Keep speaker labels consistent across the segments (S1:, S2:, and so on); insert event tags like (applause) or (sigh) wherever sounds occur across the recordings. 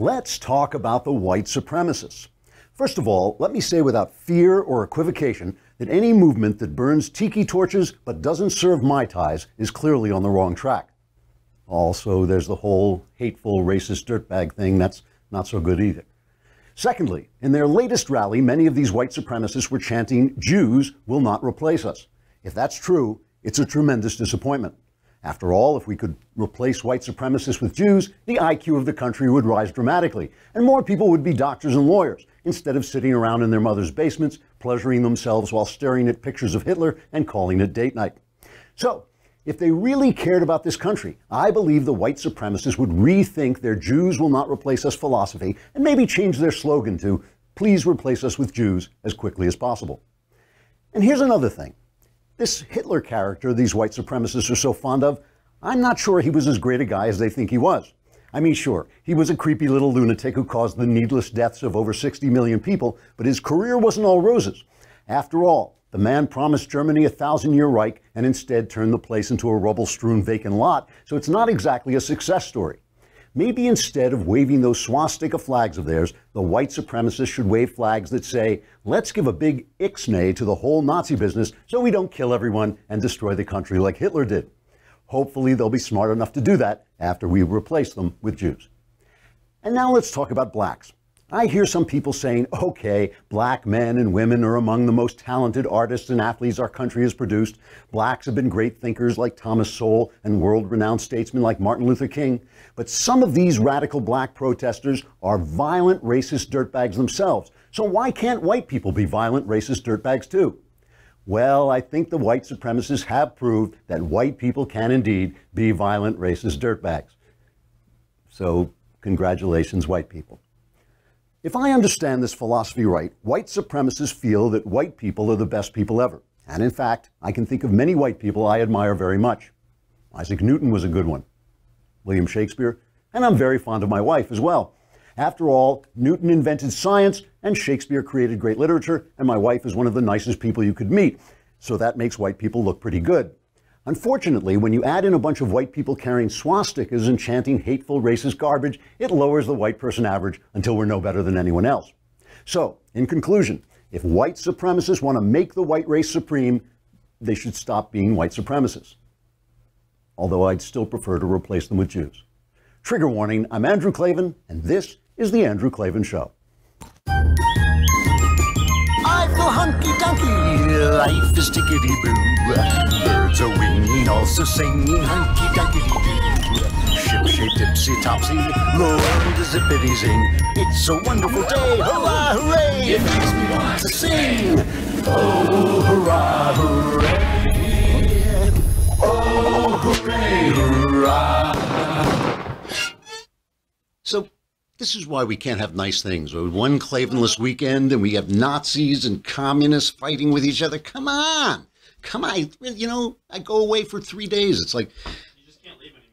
S1: Let's talk about the white supremacists. First of all, let me say without fear or equivocation that any movement that burns tiki torches but doesn't serve Mai Tais is clearly on the wrong track. Also, there's the whole hateful racist dirtbag thing. That's not so good either. Secondly, in their latest rally, many of these white supremacists were chanting, Jews will not replace us. If that's true, it's a tremendous disappointment. After all, if we could replace white supremacists with Jews, the IQ of the country would rise dramatically, and more people would be doctors and lawyers, instead of sitting around in their mother's basements, pleasuring themselves while staring at pictures of Hitler and calling it date night. So, if they really cared about this country, I believe the white supremacists would rethink their Jews will not replace us philosophy and maybe change their slogan to please replace us with Jews as quickly as possible. And here's another thing. This Hitler character these white supremacists are so fond of, I'm not sure he was as great a guy as they think he was. I mean, sure, he was a creepy little lunatic who caused the needless deaths of over 60 million people, but his career wasn't all roses. After all, the man promised Germany a thousand year Reich and instead turned the place into a rubble strewn vacant lot, so it's not exactly a success story. Maybe instead of waving those swastika flags of theirs, the white supremacists should wave flags that say, let's give a big ixnay to the whole Nazi business so we don't kill everyone and destroy the country like Hitler did. Hopefully, they'll be smart enough to do that after we replace them with Jews. And now let's talk about blacks. I hear some people saying, okay, black men and women are among the most talented artists and athletes our country has produced. Blacks have been great thinkers like Thomas Sowell and world renowned statesmen like Martin Luther King. But some of these radical black protesters are violent racist dirtbags themselves. So why can't white people be violent racist dirtbags too? Well, I think the white supremacists have proved that white people can indeed be violent racist dirtbags. So, congratulations, white people. If I understand this philosophy right, white supremacists feel that white people are the best people ever. And in fact, I can think of many white people I admire very much. Isaac Newton was a good one, William Shakespeare, and I'm very fond of my wife as well. After all, Newton invented science, and Shakespeare created great literature, and my wife is one of the nicest people you could meet. So that makes white people look pretty good. Unfortunately, when you add in a bunch of white people carrying swastikas and chanting hateful racist garbage, it lowers the white person average until we're no better than anyone else. So, in conclusion, if white supremacists want to make the white race supreme, they should stop being white supremacists. Although I'd still prefer to replace them with Jews. Trigger warning, I'm Andrew Klavan, and this is The Andrew Klavan Show.
S2: I feel hunky dunky, life is tickety boo. Birds are also singing hunky dunky. Ship shape tipsy topsy, world is zippity zing. It's a wonderful day, hurrah, hooray! It makes me want to sing. Oh, hurrah, hooray! Oh, hooray, hurrah!
S1: So, this is why we can't have nice things. One Klavanless weekend and we have Nazis and communists fighting with each other. Come on. Come on. You know, I go away for three days. It's like,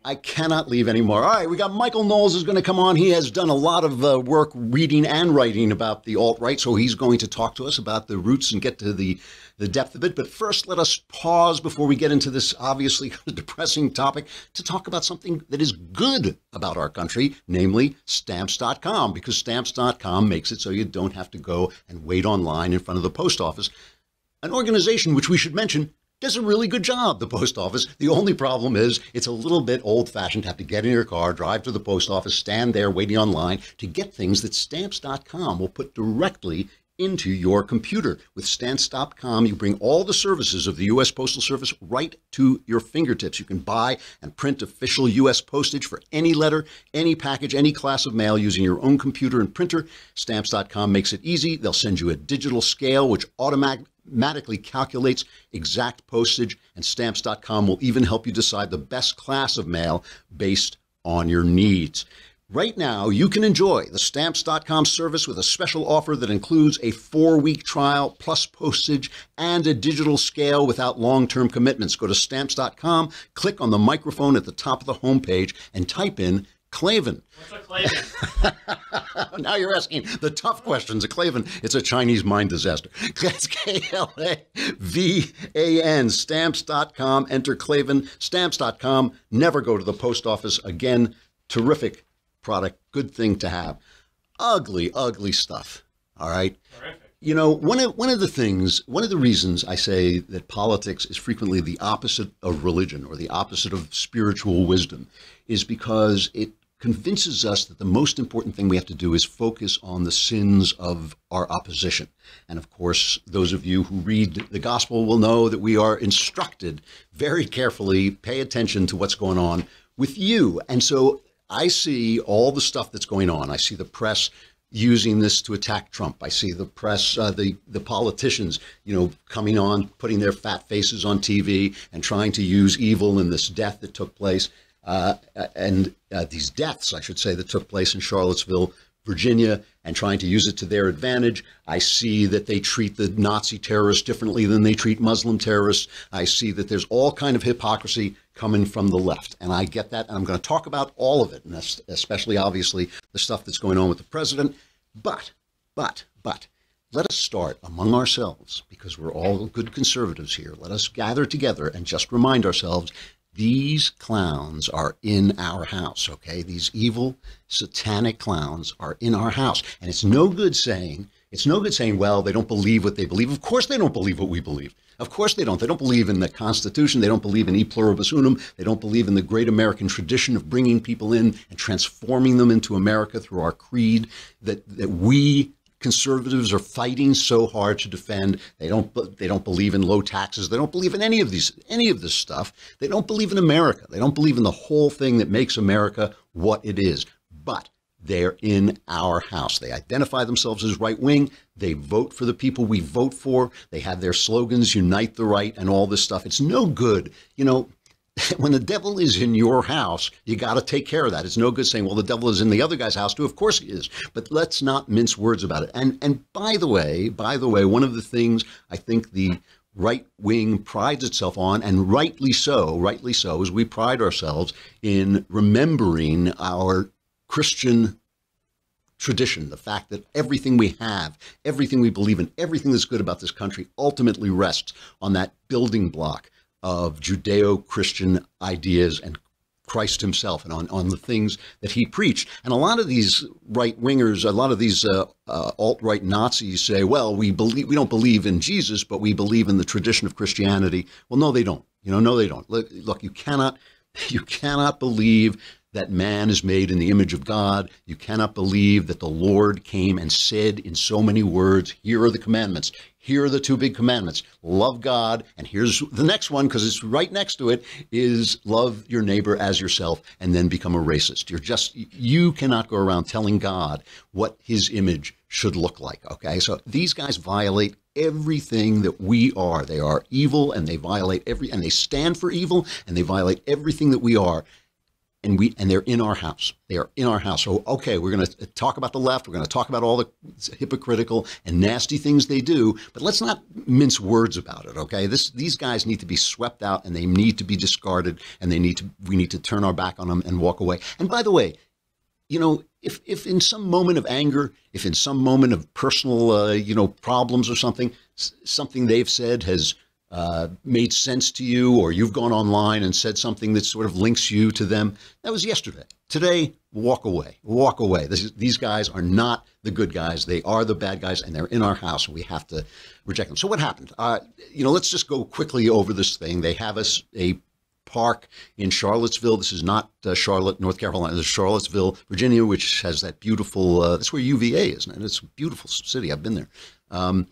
S1: I cannot leave anymore. All right, we got Michael Knowles is going to come on. He has done a lot of uh, work reading and writing about the alt right, so he's going to talk to us about the roots and get to the the depth of it. But first, let us pause before we get into this obviously (laughs) depressing topic to talk about something that is good about our country, namely stamps.com, because stamps.com makes it so you don't have to go and wait online in front of the post office. An organization which we should mention does a really good job, the post office. The only problem is it's a little bit old fashioned to have to get in your car, drive to the post office, stand there waiting online to get things that stamps.com will put directly into your computer. With stamps.com, you bring all the services of the U.S. Postal Service right to your fingertips. You can buy and print official U.S. postage for any letter, any package, any class of mail using your own computer and printer. Stamps.com makes it easy. They'll send you a digital scale, which automatically automatically calculates exact postage, and stamps.com will even help you decide the best class of mail based on your needs. Right now, you can enjoy the stamps.com service with a special offer that includes a four week trial plus postage and a digital scale without long term commitments. Go to stamps.com, click on the microphone at the top of the homepage, and type in Klavan.
S3: What's a Klavan? (laughs)
S1: now you're asking the tough questions. A Klavan, it's a Chinese mind disaster. (laughs) That's K L A V A N, stamps.com. Enter Klavan, stamps.com. Never go to the post office again. Terrific product, good thing to have. Ugly, ugly stuff. All right.
S3: Terrific.
S1: You know, one of one of the things, one of the reasons I say that politics is frequently the opposite of religion or the opposite of spiritual wisdom is because it convinces us that the most important thing we have to do is focus on the sins of our opposition. And of course, those of you who read the gospel will know that we are instructed very carefully, pay attention to what's going on with you. And so I see all the stuff that's going on. I see the press using this to attack Trump. I see the press, uh, the the politicians, you know, coming on, putting their fat faces on TV and trying to use evil in this death that took place, uh, and uh, these deaths, I should say, that took place in Charlottesville, Virginia, and trying to use it to their advantage. I see that they treat the Nazi terrorists differently than they treat Muslim terrorists. I see that there's all kind of hypocrisy coming from the left, and I get that. And I'm going to talk about all of it, and especially obviously the stuff that's going on with the president. But, but, but. Let us start among ourselves, because we're all good conservatives here. Let us gather together and just remind ourselves these clowns are in our house, okay? These evil, satanic clowns are in our house. And it's no good saying, it's no good saying, well, they don't believe what they believe. Of course they don't believe what we believe. Of course they don't. They don't believe in the Constitution. They don't believe in e pluribus unum. They don't believe in the great American tradition of bringing people in and transforming them into America through our creed that, that we conservatives are fighting so hard to defend. They don't they don't believe in low taxes. They don't believe in any of these any of this stuff. They don't believe in America. They don't believe in the whole thing that makes America what it is. But they're in our house. They identify themselves as right wing. They vote for the people we vote for. They have their slogans, unite the right, and all this stuff. It's no good. You know, (laughs) when the devil is in your house, you got to take care of that. It's no good saying, "Well, the devil is in the other guy's house too." Of course he is, but let's not mince words about it. And and by the way, by the way, one of the things I think the right wing prides itself on, and rightly so, rightly so, is we pride ourselves in remembering our Christian tradition, the fact that everything we have, everything we believe in, everything that's good about this country ultimately rests on that building block of Judeo Christian ideas and Christ himself and on, on the things that he preached. And a lot of these right wingers, a lot of these uh, uh, alt right Nazis say, well, we believe we don't believe in Jesus, but we believe in the tradition of Christianity. Well, no, they don't. You know, no, they don't. Look, look you cannot (laughs) you cannot believe that man is made in the image of God. You cannot believe that the Lord came and said in so many words, Here are the commandments. Here are the two big commandments love God. And here's the next one, because it's right next to it, is love your neighbor as yourself and then become a racist. You're just, you cannot go around telling God what his image should look like. Okay. So these guys violate everything that we are. They are evil and they violate every, and they stand for evil and they violate everything that we are and we and they're in our house. They are in our house. So okay, we're going to talk about the left. We're going to talk about all the hypocritical and nasty things they do, but let's not mince words about it. Okay, this these guys need to be swept out and they need to be discarded and they need to we need to turn our back on them and walk away. And by the way, you know, if if in some moment of anger, if in some moment of personal uh, you know problems or something, something they've said has uh, made sense to you, or you've gone online and said something that sort of links you to them. That was yesterday. Today, walk away. Walk away. Is, these guys are not the good guys. They are the bad guys, and they're in our house, we have to reject them. So, what happened? Uh, you know, let's just go quickly over this thing. They have us a park in Charlottesville. This is not uh, Charlotte, North Carolina. This is Charlottesville, Virginia, which has that beautiful. Uh, that's where UVA is, and it's a beautiful city. I've been there. Um,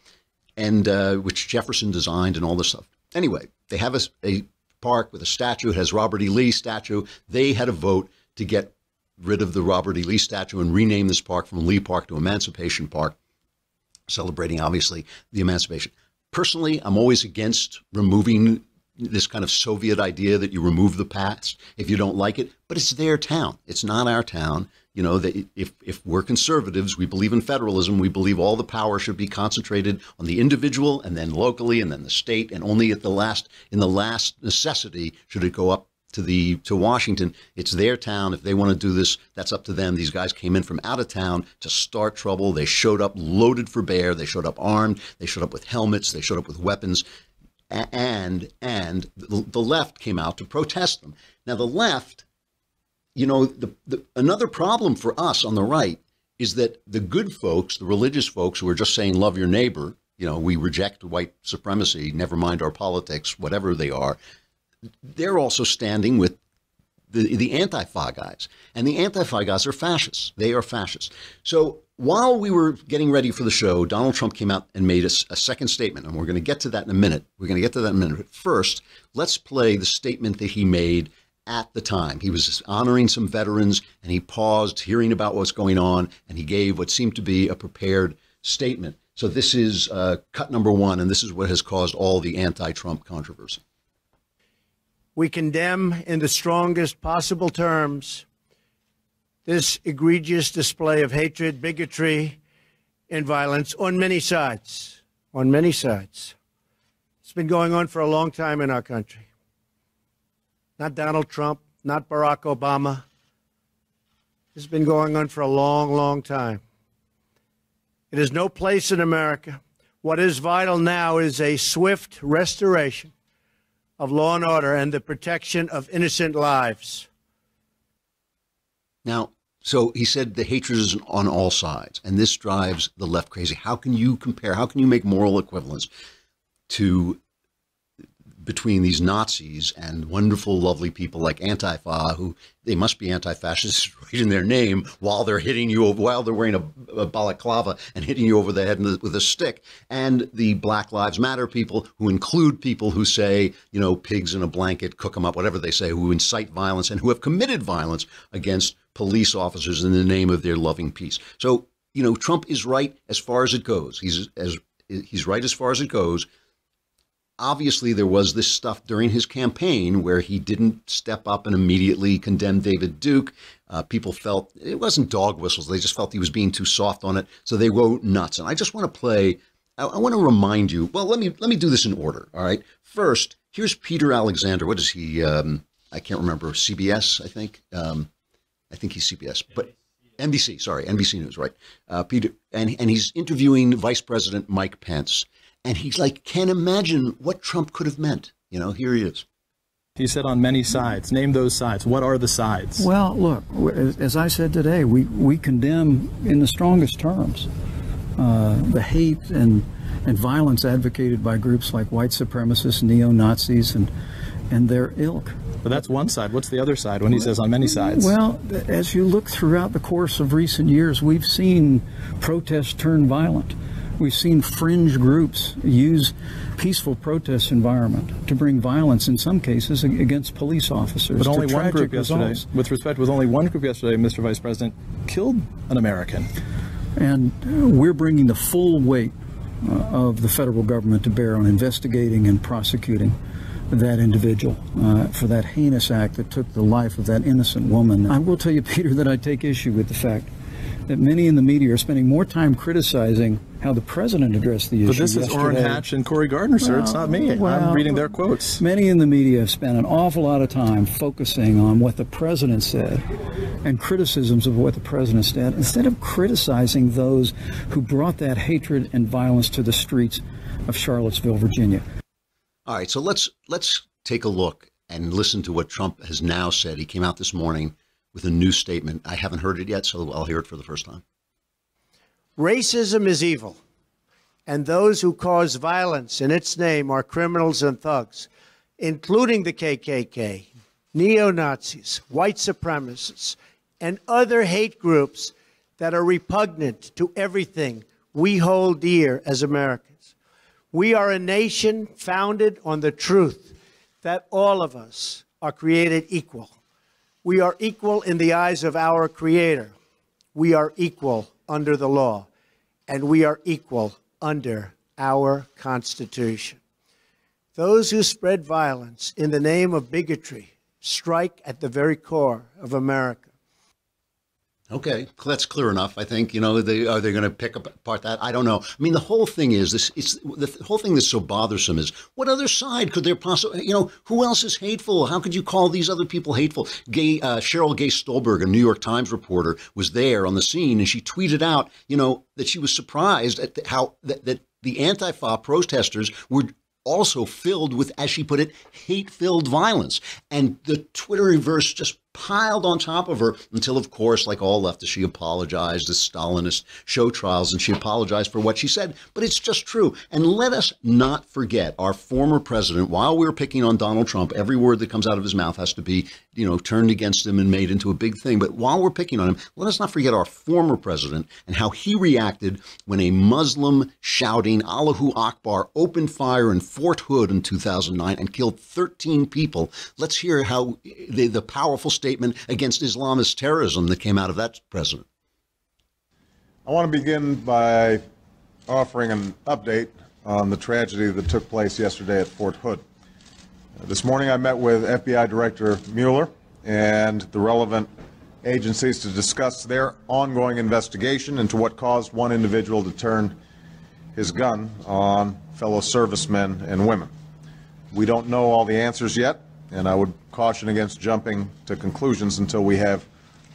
S1: and uh, which Jefferson designed and all this stuff. Anyway, they have a, a park with a statue. It has Robert E. Lee statue. They had a vote to get rid of the Robert E. Lee statue and rename this park from Lee Park to Emancipation Park, celebrating obviously the emancipation. Personally, I'm always against removing this kind of Soviet idea that you remove the past if you don't like it, but it's their town. It's not our town. You know, that if, if we're conservatives, we believe in federalism. We believe all the power should be concentrated on the individual and then locally and then the state. And only at the last, in the last necessity, should it go up to the to Washington. It's their town. If they want to do this, that's up to them. These guys came in from out of town to start trouble. They showed up loaded for bear. They showed up armed. They showed up with helmets. They showed up with weapons and and the left came out to protest them. Now the left you know, the, the, another problem for us on the right is that the good folks, the religious folks who are just saying love your neighbor, you know, we reject white supremacy, never mind our politics, whatever they are, they're also standing with the, the Antifa guys. And the Antifa guys are fascists. They are fascists. So while we were getting ready for the show, Donald Trump came out and made a, a second statement. And we're going to get to that in a minute. We're going to get to that in a minute. But first, let's play the statement that he made at the time. He was honoring some veterans and he paused, hearing about what's going on, and he gave what seemed to be a prepared statement. So this is uh, cut number one, and this is what has caused all the anti Trump controversy.
S4: We condemn in the strongest possible terms this egregious display of hatred, bigotry, and violence on many sides. On many sides. It's been going on for a long time in our country. Not Donald Trump, not Barack Obama. This has been going on for a long, long time. It has no place in America. What is vital now is a swift restoration of law and order and the protection of innocent lives.
S1: Now, so he said the hatred is on all sides, and this drives the left crazy. How can you compare? How can you make moral equivalence to between these Nazis and wonderful, lovely people like Antifa, who they must be anti-fascists (laughs) right in their name, while they're hitting you while they're wearing a, a balaclava and hitting you over the head with a stick, and the Black Lives Matter people who include people who say, you know, pigs in a blanket, cook them up, whatever they say, who incite violence and who have committed violence against police officers in the name of their loving peace. So, you know, Trump is right as far as it goes. He's as he's right as far as it goes obviously there was this stuff during his campaign where he didn't step up and immediately condemn David Duke. Uh, people felt it wasn't dog whistles; they just felt he was being too soft on it, so they go nuts. And I just want to play. I, I want to remind you. Well, let me let me do this in order. All right. First, here's Peter Alexander. What is he? Um, I can't remember. CBS, I think. Um, I think he's CBS, but. NBC, sorry, NBC News, right? Uh, Peter, and and he's interviewing Vice President Mike Pence, and he's like, can't imagine what Trump could have meant. You know, here he is.
S5: He said on many sides. Name those sides. What are the sides?
S6: Well, look, as I said today, we, we condemn in the strongest terms uh, the hate and, and violence advocated by groups like white supremacists, neo Nazis, and, and their ilk.
S5: But that's one side. What's the other side when he says on many sides?
S6: Well, as you look throughout the course of recent years, we've seen protests turn violent. We've seen fringe groups use peaceful protest environment to bring violence in some cases against police officers.
S5: But only one group yesterday, results. with respect, with only one group yesterday, Mr. Vice President, killed an American.
S6: And we're bringing the full weight uh, of the federal government to bear on investigating and prosecuting that individual uh, for that heinous act that took the life of that innocent woman. I will tell you, (laughs) Peter, that I take issue with the fact that many in the media are spending more time criticizing how the president addressed the issue.
S5: But this
S6: yesterday.
S5: is Orrin Hatch and Cory Gardner, sir. Well, it's not me. Well, I'm reading their quotes.
S6: Many in the media have spent an awful lot of time focusing on what the president said and criticisms of what the president said instead of criticizing those who brought that hatred and violence to the streets of Charlottesville, Virginia.
S1: All right, so let's let's take a look and listen to what Trump has now said. He came out this morning with a new statement. I haven't heard it yet, so I'll hear it for the first time.
S4: Racism is evil, and those who cause violence in its name are criminals and thugs, including the KKK, neo Nazis, white supremacists, and other hate groups that are repugnant to everything we hold dear as Americans. We are a nation founded on the truth that all of us are created equal we are equal in the eyes of our Creator. We are equal under the law, and we are equal under our Constitution. Those who spread violence in the name of bigotry strike at the very core of America.
S1: Okay, that's clear enough. I think you know they are they going to pick apart that. I don't know. I mean, the whole thing is this. It's the whole thing that's so bothersome is what other side could there possibly? You know, who else is hateful? How could you call these other people hateful? Gay uh, Cheryl Gay Stolberg, a New York Times reporter, was there on the scene, and she tweeted out, you know, that she was surprised at how that, that the Antifa protesters were also filled with, as she put it, hate-filled violence, and the Twitterverse just piled on top of her until, of course, like all leftists, she apologized as Stalinist show trials and she apologized for what she said. But it's just true. And let us not forget our former president, while we're picking on Donald Trump, every word that comes out of his mouth has to be, you know, turned against him and made into a big thing. But while we're picking on him, let us not forget our former president and how he reacted when a Muslim shouting Allahu Akbar opened fire in Fort Hood in 2009 and killed 13 people. Let's hear how the, the powerful statement against Islamist terrorism that came out of that president.
S7: I want to begin by offering an update on the tragedy that took place yesterday at Fort Hood. This morning I met with FBI Director Mueller and the relevant agencies to discuss their ongoing investigation into what caused one individual to turn his gun on fellow servicemen and women. We don't know all the answers yet, and I would caution against jumping to conclusions until we have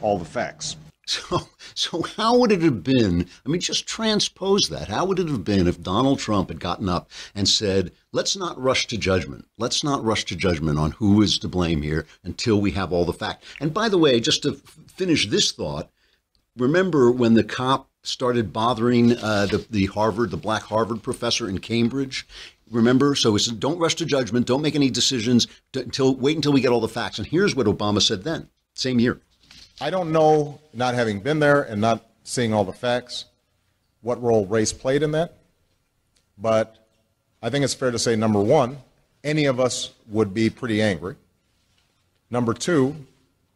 S7: all the facts. (laughs)
S1: So, so how would it have been? I mean, just transpose that. How would it have been if Donald Trump had gotten up and said, "Let's not rush to judgment. Let's not rush to judgment on who is to blame here until we have all the facts." And by the way, just to finish this thought, remember when the cop started bothering uh, the the Harvard, the black Harvard professor in Cambridge? Remember, so it's don't rush to judgment. Don't make any decisions until wait until we get all the facts. And here's what Obama said then, same year.
S7: I don't know, not having been there and not seeing all the facts, what role race played in that. But I think it's fair to say, number one, any of us would be pretty angry. Number two,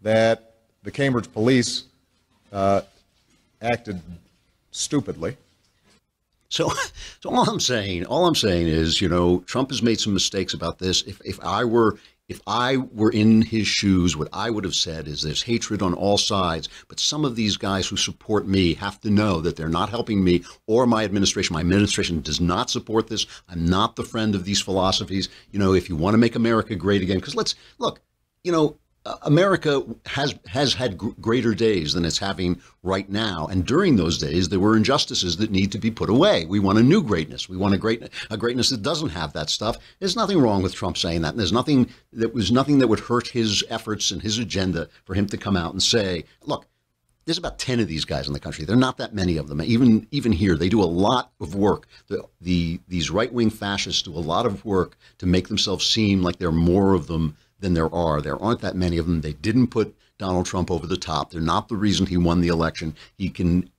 S7: that the Cambridge police uh, acted stupidly.
S1: So, (laughs) so all I'm saying, all I'm saying is, you know, Trump has made some mistakes about this. If if I were if I were in his shoes, what I would have said is there's hatred on all sides, but some of these guys who support me have to know that they're not helping me or my administration. My administration does not support this. I'm not the friend of these philosophies. You know, if you want to make America great again, because let's look, you know, America has has had greater days than it's having right now, and during those days, there were injustices that need to be put away. We want a new greatness. We want a great a greatness that doesn't have that stuff. There's nothing wrong with Trump saying that. And there's nothing that was nothing that would hurt his efforts and his agenda for him to come out and say, "Look, there's about 10 of these guys in the country. There are not that many of them. Even even here, they do a lot of work. The, the these right-wing fascists do a lot of work to make themselves seem like there are more of them than there are. There aren't that many of them. They didn't put Donald Trump over the top. They're not the reason he won the election. He can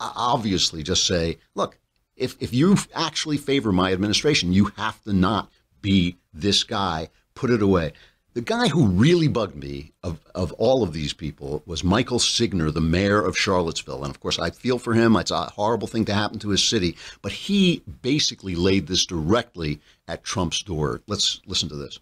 S1: obviously just say, look, if, if you actually favor my administration, you have to not be this guy. Put it away. The guy who really bugged me of, of all of these people was Michael Signer, the mayor of Charlottesville. And of course, I feel for him. It's a horrible thing to happen to his city. But he basically laid this directly at Trump's door. Let's listen to this.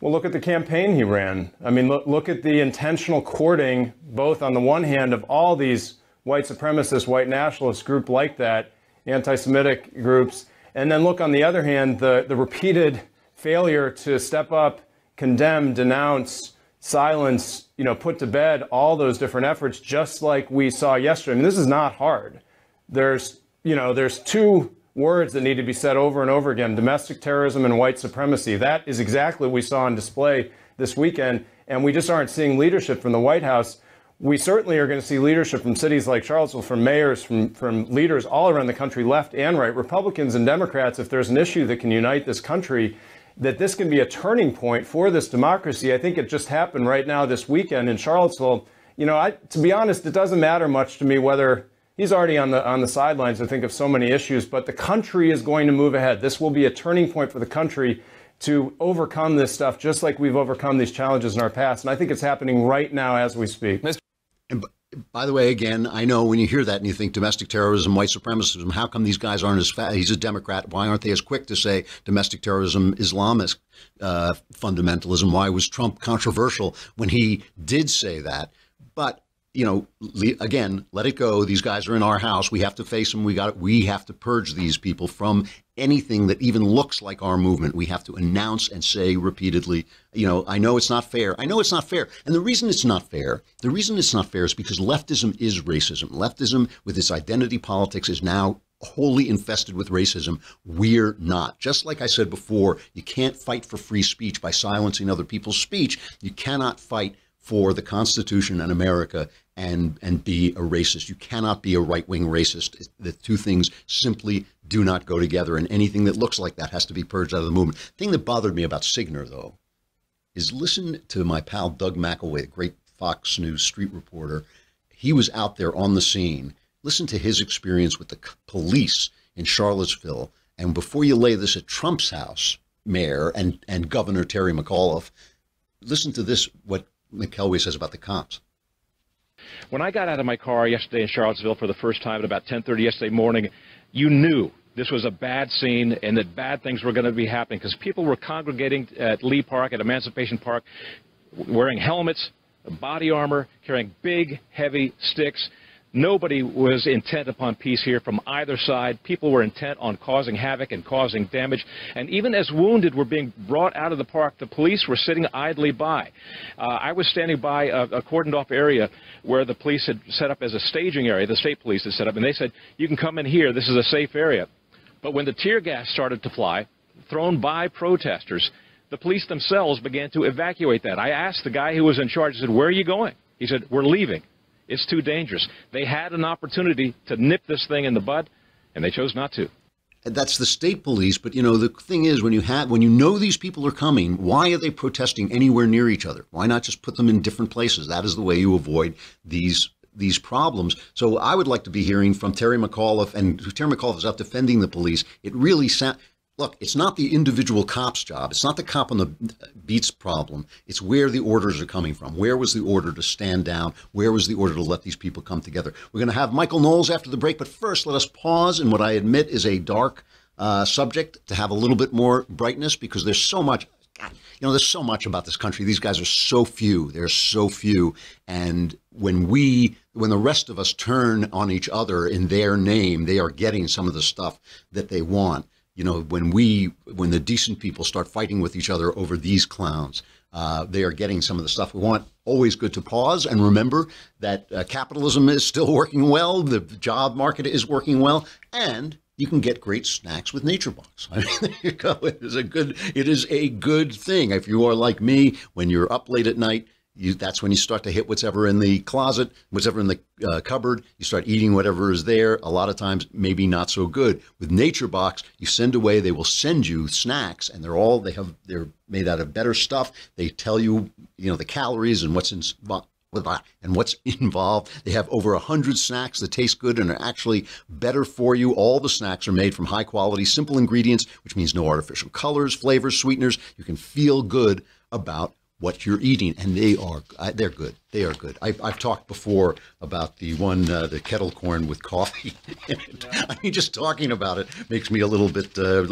S8: Well, look at the campaign he ran. I mean, look, look at the intentional courting, both on the one hand of all these white supremacist, white nationalist group like that, anti-Semitic groups, and then look on the other hand, the, the repeated failure to step up, condemn, denounce, silence, you know, put to bed all those different efforts, just like we saw yesterday. I mean, this is not hard. There's, you know, there's two words that need to be said over and over again domestic terrorism and white supremacy. That is exactly what we saw on display this weekend. And we just aren't seeing leadership from the White House. We certainly are going to see leadership from cities like Charlottesville, from mayors, from, from leaders all around the country, left and right, Republicans and Democrats. If there's an issue that can unite this country, that this can be a turning point for this democracy. I think it just happened right now this weekend in Charlottesville. You know, I, to be honest, it doesn't matter much to me whether he's already on the on the sidelines. I think of so many issues, but the country is going to move ahead. This will be a turning point for the country to overcome this stuff, just like we've overcome these challenges in our past. And I think it's happening right now as we speak.
S1: And by the way, again, I know when you hear that and you think domestic terrorism, white supremacism, how come these guys aren't as fast? He's a Democrat. Why aren't they as quick to say domestic terrorism, Islamist uh, fundamentalism? Why was Trump controversial when he did say that? But you know, again, let it go. These guys are in our house. We have to face them. We got. We have to purge these people from anything that even looks like our movement. We have to announce and say repeatedly, you know, I know it's not fair. I know it's not fair. And the reason it's not fair, the reason it's not fair is because leftism is racism. Leftism, with its identity politics, is now wholly infested with racism. We're not. Just like I said before, you can't fight for free speech by silencing other people's speech. You cannot fight for the Constitution and America and and be a racist. You cannot be a right wing racist. The two things simply do not go together, and anything that looks like that has to be purged out of the movement. The thing that bothered me about Signer, though, is listen to my pal Doug McElway, the great Fox News street reporter. He was out there on the scene. Listen to his experience with the police in Charlottesville. And before you lay this at Trump's house, Mayor and, and Governor Terry McAuliffe, listen to this what McElway says about the cops.
S9: When I got out of my car yesterday in Charlottesville for the first time at about 10:30 yesterday morning, you knew this was a bad scene and that bad things were going to be happening because people were congregating at Lee Park, at Emancipation Park, wearing helmets, body armor, carrying big, heavy sticks. Nobody was intent upon peace here from either side. People were intent on causing havoc and causing damage. And even as wounded were being brought out of the park, the police were sitting idly by. Uh, I was standing by a, a cordoned off area where the police had set up as a staging area, the state police had set up, and they said, you can come in here, this is a safe area. But when the tear gas started to fly, thrown by protesters, the police themselves began to evacuate that. I asked the guy who was in charge, I said, where are you going? He said, we're leaving. It's too dangerous. They had an opportunity to nip this thing in the bud, and they chose not to.
S1: That's the state police, but you know the thing is when you have when you know these people are coming, why are they protesting anywhere near each other? Why not just put them in different places? That is the way you avoid these these problems. So I would like to be hearing from Terry McAuliffe, and Terry McAuliffe is out defending the police. It really sounds look, it's not the individual cop's job. It's not the cop on the beats problem. It's where the orders are coming from. Where was the order to stand down? Where was the order to let these people come together? We're going to have Michael Knowles after the break, but first, let us pause in what I admit is a dark uh, subject to have a little bit more brightness because there's so much. God, you know, there's so much about this country. These guys are so few. They're so few. And when we, when the rest of us turn on each other in their name, they are getting some of the stuff that they want you know, when we, when the decent people start fighting with each other over these clowns, uh, they are getting some of the stuff we want. Always good to pause and remember that uh, capitalism is still working well, the job market is working well, and you can get great snacks with NatureBox. (laughs) I mean, there you go. It is a good, it is a good thing. If you are like me, when you're up late at night, you, that's when you start to hit whatever in the closet, whatever in the uh, cupboard. You start eating whatever is there. A lot of times, maybe not so good. With Nature Box, you send away. They will send you snacks, and they're all they have. They're made out of better stuff. They tell you, you know, the calories and what's in and what's (laughs) involved. They have over a hundred snacks that taste good and are actually better for you. All the snacks are made from high quality, simple ingredients, which means no artificial colors, flavors, sweeteners. You can feel good about what you're eating, and they are they're good. They are good. I've, I've talked before about the one uh, the kettle corn with coffee. (laughs) I mean, just talking about it makes me a little bit. Uh,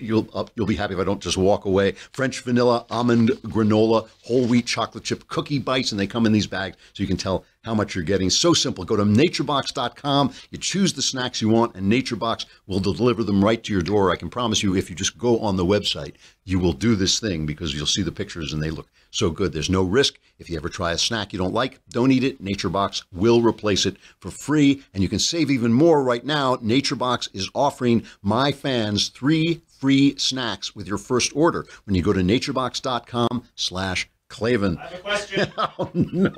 S1: you'll uh, you'll be happy if I don't just walk away. French vanilla almond granola, whole wheat chocolate chip cookie bites, and they come in these bags, so you can tell how much you're getting. So simple. Go to naturebox.com. You choose the snacks you want, and NatureBox will deliver them right to your door. I can promise you, if you just go on the website, you will do this thing because you'll see the pictures and they look so good. There's no risk. If you ever try a snack you don't like, don't eat it. NatureBox will replace it for free, and you can save even more right now. NatureBox is offering my fans three free snacks with your first order when you go to naturebox.com slash Klavan.
S3: I have a question. (laughs)
S1: oh, no.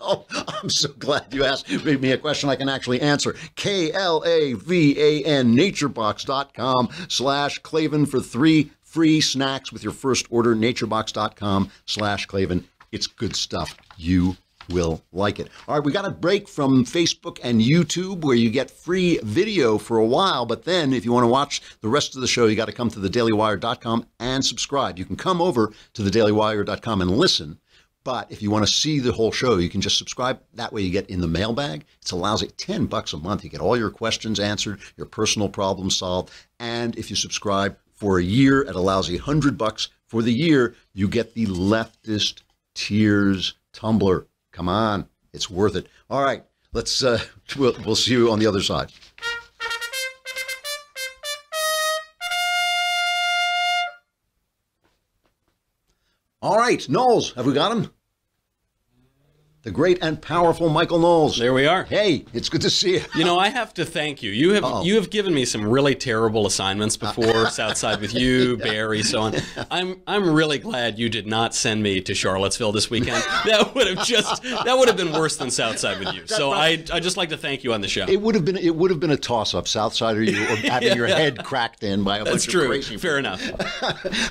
S1: oh, (laughs) I'm so glad you asked me a question I can actually answer. K L A V A N, naturebox.com slash Klavan for three free snacks with your first order. Naturebox.com slash Klavan. It's good stuff. You will like it. All right, we got a break from Facebook and YouTube where you get free video for a while, but then if you want to watch the rest of the show, you got to come to thedailywire.com and subscribe. You can come over to thedailywire.com and listen. But if you want to see the whole show, you can just subscribe. That way you get in the mailbag. It's a lousy 10 bucks a month. You get all your questions answered, your personal problems solved. And if you subscribe for a year at a lousy 100 bucks for the year, you get the leftist tears tumbler. Come on, it's worth it. All right, let's uh, (laughs) we'll, we'll see you on the other side. All right, Knowles, have we got him? The great and powerful Michael Knowles.
S10: There we are.
S1: Hey, it's good to see you.
S10: You know, I have to thank you. You have
S1: Uh-oh.
S10: you have given me some really terrible assignments before, (laughs) Southside with you, Barry, so on. I'm I'm really glad you did not send me to Charlottesville this weekend. (laughs) That would have just that would have been worse than Southside with you. So I I just like to thank you on the show.
S1: It would have been it would have been a toss up, Southside or you, or (laughs) having your head cracked in by a
S10: That's
S1: bunch
S10: true.
S1: of crazy.
S10: Fair enough.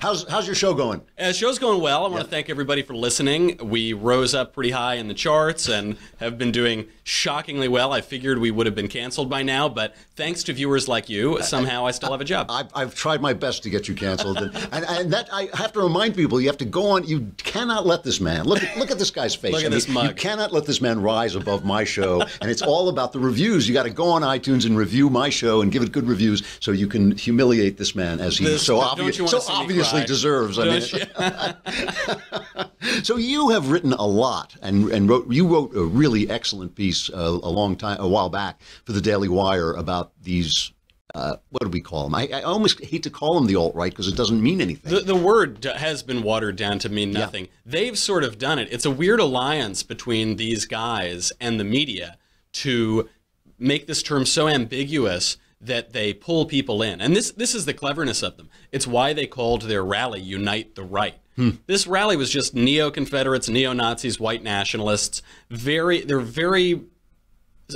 S1: how's how's your show going?
S10: Uh, show's going well. I want to thank everybody for listening. We rose up pretty high in the charts and have been doing shockingly well. I figured we would have been canceled by now, but thanks to viewers like you, somehow I still have a job.
S1: I've, I've tried my best to get you canceled, and, and, and that I have to remind people: you have to go on. You cannot let this man look. At, look at this guy's face.
S10: Look at
S1: I mean,
S10: this mug.
S1: You cannot let this man rise above my show, and it's all about the reviews. You got to go on iTunes and review my show and give it good reviews, so you can humiliate this man as he
S10: This-
S1: so,
S10: you
S1: so
S10: wanna see me
S1: obviously deserves.
S10: Don't
S1: mean, (laughs) so you have written a lot, and and wrote you wrote a really excellent piece uh, a long time a while back for the Daily Wire about these. Uh, what do we call them? I, I almost hate to call them the alt right because it doesn't mean anything.
S10: The, the word d- has been watered down to mean nothing. They've sort of done it. It's a weird alliance between these guys and the media to make this term so ambiguous that they pull people in. And this this is the cleverness of them. It's why they called their rally "Unite the Right." This rally was just neo-Confederates, neo-Nazis, white nationalists. Very, they're very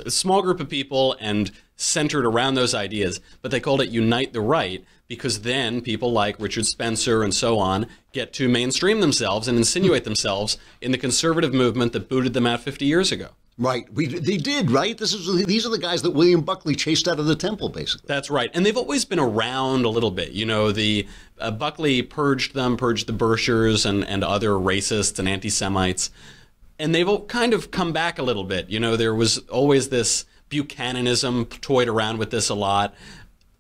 S10: small group of people and centered around those ideas, but they called it Unite the Right because then people like Richard Spencer and so on get to mainstream themselves and insinuate themselves in the conservative movement that booted them out 50 years ago.
S1: Right. We they did right. This is these are the guys that William Buckley chased out of the temple, basically.
S10: That's right, and they've always been around a little bit. You know, the uh, Buckley purged them, purged the Birchers and and other racists and anti-Semites, and they've all kind of come back a little bit. You know, there was always this Buchananism toyed around with this a lot.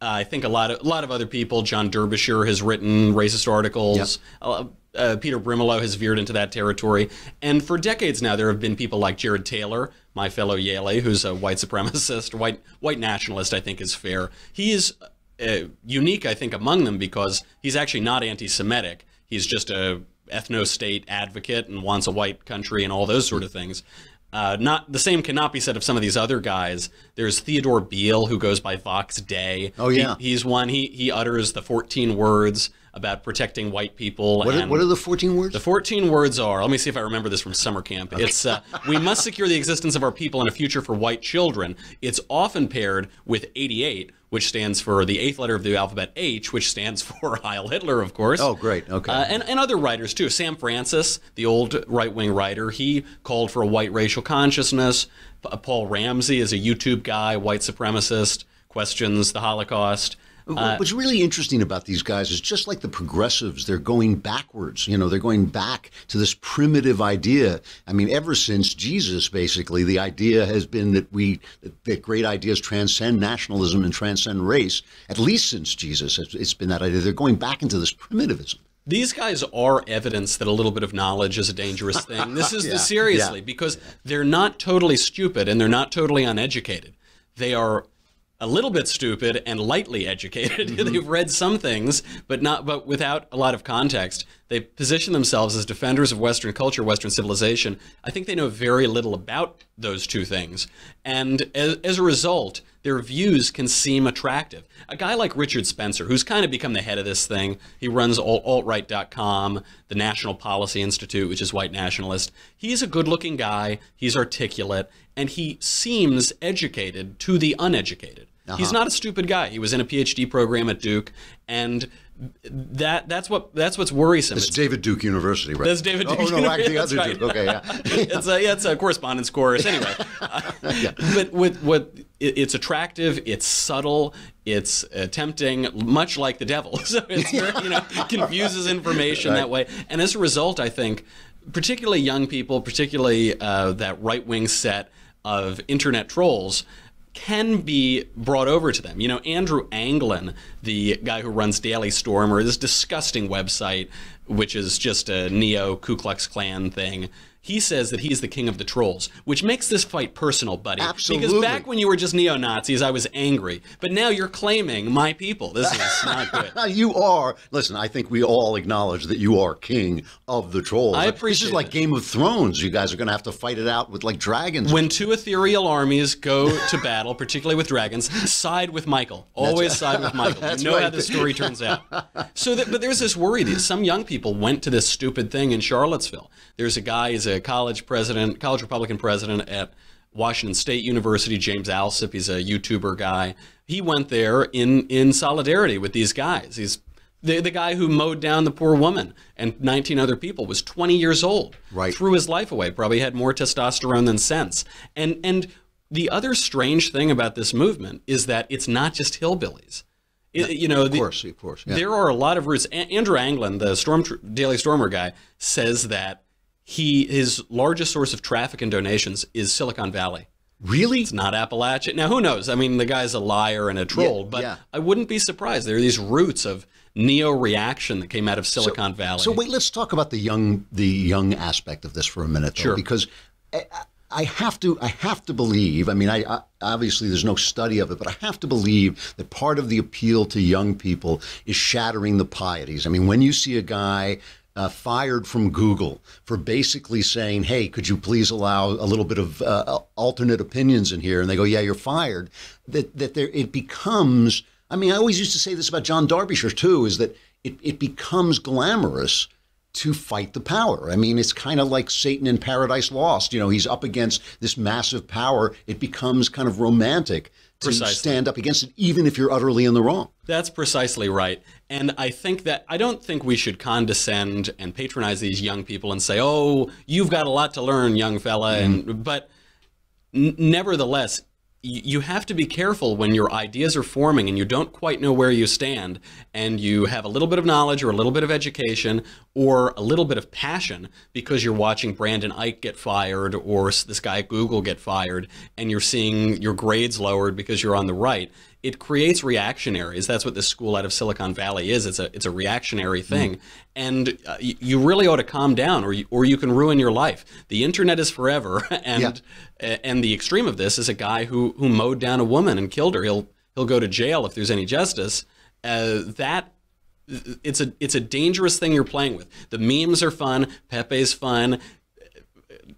S10: Uh, I think a lot of a lot of other people. John Derbyshire has written racist articles. Uh, uh, Peter Brimelow has veered into that territory, and for decades now, there have been people like Jared Taylor, my fellow Yale, who's a white supremacist, (laughs) white white nationalist. I think is fair. He is uh, unique, I think, among them because he's actually not anti-Semitic. He's just a ethno-state advocate and wants a white country and all those sort of things. Uh, not the same cannot be said of some of these other guys. There's Theodore Beale who goes by Vox Day.
S1: Oh, yeah.
S10: He- he's one. He he utters the 14 words about protecting white people.
S1: What are, what are the 14 words?
S10: the 14 words are, let me see if I remember this from summer camp. It's, uh, we must secure the existence of our people and a future for white children. It's often paired with 88, which stands for the eighth letter of the alphabet H, which stands (laughs) for Heil Hitler, of course.
S1: Oh, great. Okay.
S10: Uh, and, and other writers, too. Sam Francis, the old right wing writer, he called for a white racial consciousness. P- Paul Ramsey is a YouTube guy, white supremacist, questions the Holocaust. Uh,
S1: What's really interesting about these guys is just like the progressives, they're going backwards. You know, they're going back to this primitive idea. I mean, ever since Jesus, basically, the idea has been that we that great ideas transcend nationalism and transcend race. At least since Jesus, it's, it's been that idea. They're going back into this primitivism.
S10: These guys are evidence that a little bit of knowledge is a dangerous thing. (laughs) This is
S1: Yeah,
S10: seriously
S1: yeah.
S10: because they're not totally stupid and they're not totally uneducated. They are a little bit stupid and lightly educated. (laughs)
S1: Mm-hmm.
S10: They've read some things, but not but without a lot of context. They position themselves as defenders of Western culture, Western civilization. I think they know very little about those two things, and as, as a result, their views can seem attractive. A guy like Richard Spencer, who's kind of become the head of this thing, he runs alt- altright.com, the National Policy Institute, which is white nationalist. He's a good-looking guy. He's articulate, and he seems educated to the uneducated. He's not a stupid guy. He was in a PhD program at Duke, and that that's what that's what's worrisome.
S1: It's
S10: It's-
S1: David Duke University, right?
S10: that's David
S1: Oh,
S10: Duke.
S1: no, actually, the other
S10: right.
S1: Duke. Okay, yeah. (laughs)
S10: it's a yeah, it's a correspondence course anyway. (laughs) But with what it, it's attractive, it's subtle, it's uh, tempting, much like the devil. (laughs) So it's very, you know confuses information that way, and as a result, I think particularly young people, particularly uh, that right wing set of internet trolls. Can be brought over to them. You know, Andrew Anglin, the guy who runs Daily Stormer, this disgusting website, which is just a neo Ku Klux Klan thing. He says that he's the king of the trolls, which makes this fight personal, buddy.
S1: Absolutely.
S10: Because back when you were just neo Nazis, I was angry. But now you're claiming my people. This is not good. (laughs)
S1: you are. Listen, I think we all acknowledge that you are king of the trolls.
S10: I
S1: This
S10: appreciate
S1: is like
S10: it.
S1: Game of Thrones. You guys are going to have to fight it out with like dragons.
S10: When two ethereal armies go to battle, particularly with dragons, side with Michael. Always (laughs) side with Michael.
S1: That's
S10: you know how the story turns out. So, that, but there's this worry that some young people went to this stupid thing in Charlottesville. There's a guy, he's a college president, college Republican president at Washington State University, James Allsup. He's a YouTuber guy. He went there in in solidarity with these guys. He's the, the guy who mowed down the poor woman and 19 other people was 20 years old.
S1: Right.
S10: Threw his life away. Probably had more testosterone than sense. And and the other strange thing about this movement is that it's not just hillbillies. It- you know,
S1: of
S10: the-
S1: course, of course. yeah.
S10: there are a lot of roots. A- Andrew Anglin, the Storm Daily Stormer guy, says that he his largest source of traffic and donations is Silicon Valley.
S1: Really?
S10: It's not Appalachia. Now, who knows? I mean, the guy's a liar and a troll, but
S1: yeah.
S10: I wouldn't be surprised. There are these roots of neo reaction that came out of Silicon Valley.
S1: So wait, let's talk about the young the young aspect of this for a minute, though,
S10: Sure.
S1: because I, I have to I have to believe. I mean, I, I obviously there's no study of it, but I have to believe that part of the appeal to young people is shattering the pieties. I mean, when you see a guy. Uh, fired from Google for basically saying, "Hey, could you please allow a little bit of uh, alternate opinions in here?" And they go, "Yeah, you're fired." That that there it becomes. I mean, I always used to say this about John Derbyshire too: is that it, it becomes glamorous to fight the power. I mean, it's kind of like Satan in Paradise Lost. You know, he's up against this massive power. It becomes kind of romantic to
S10: Precisely.
S1: stand up against it, even if you're utterly in the wrong.
S10: That's precisely right. And I think that I don't think we should condescend and patronize these young people and say, "Oh, you've got a lot to learn, young fella." Mm-hmm. And but n- nevertheless, y- you have to be careful when your ideas are forming and you don't quite know where you stand and you have a little bit of knowledge or a little bit of education or a little bit of passion because you're watching Brendan Eich get fired or this guy at Google get fired and you're seeing your grades lowered because you're on the right. It creates reactionaries. That's what this school out of Silicon Valley is. It's a it's a reactionary thing, and uh, y- you really ought to calm down, or you, or you can ruin your life. The internet is forever, (laughs) and and the extreme of this is a guy who who mowed down a woman and killed her. He'll he'll go to jail if there's any justice. Uh, that it's a it's a dangerous thing you're playing with. The memes are fun. Pepe's fun.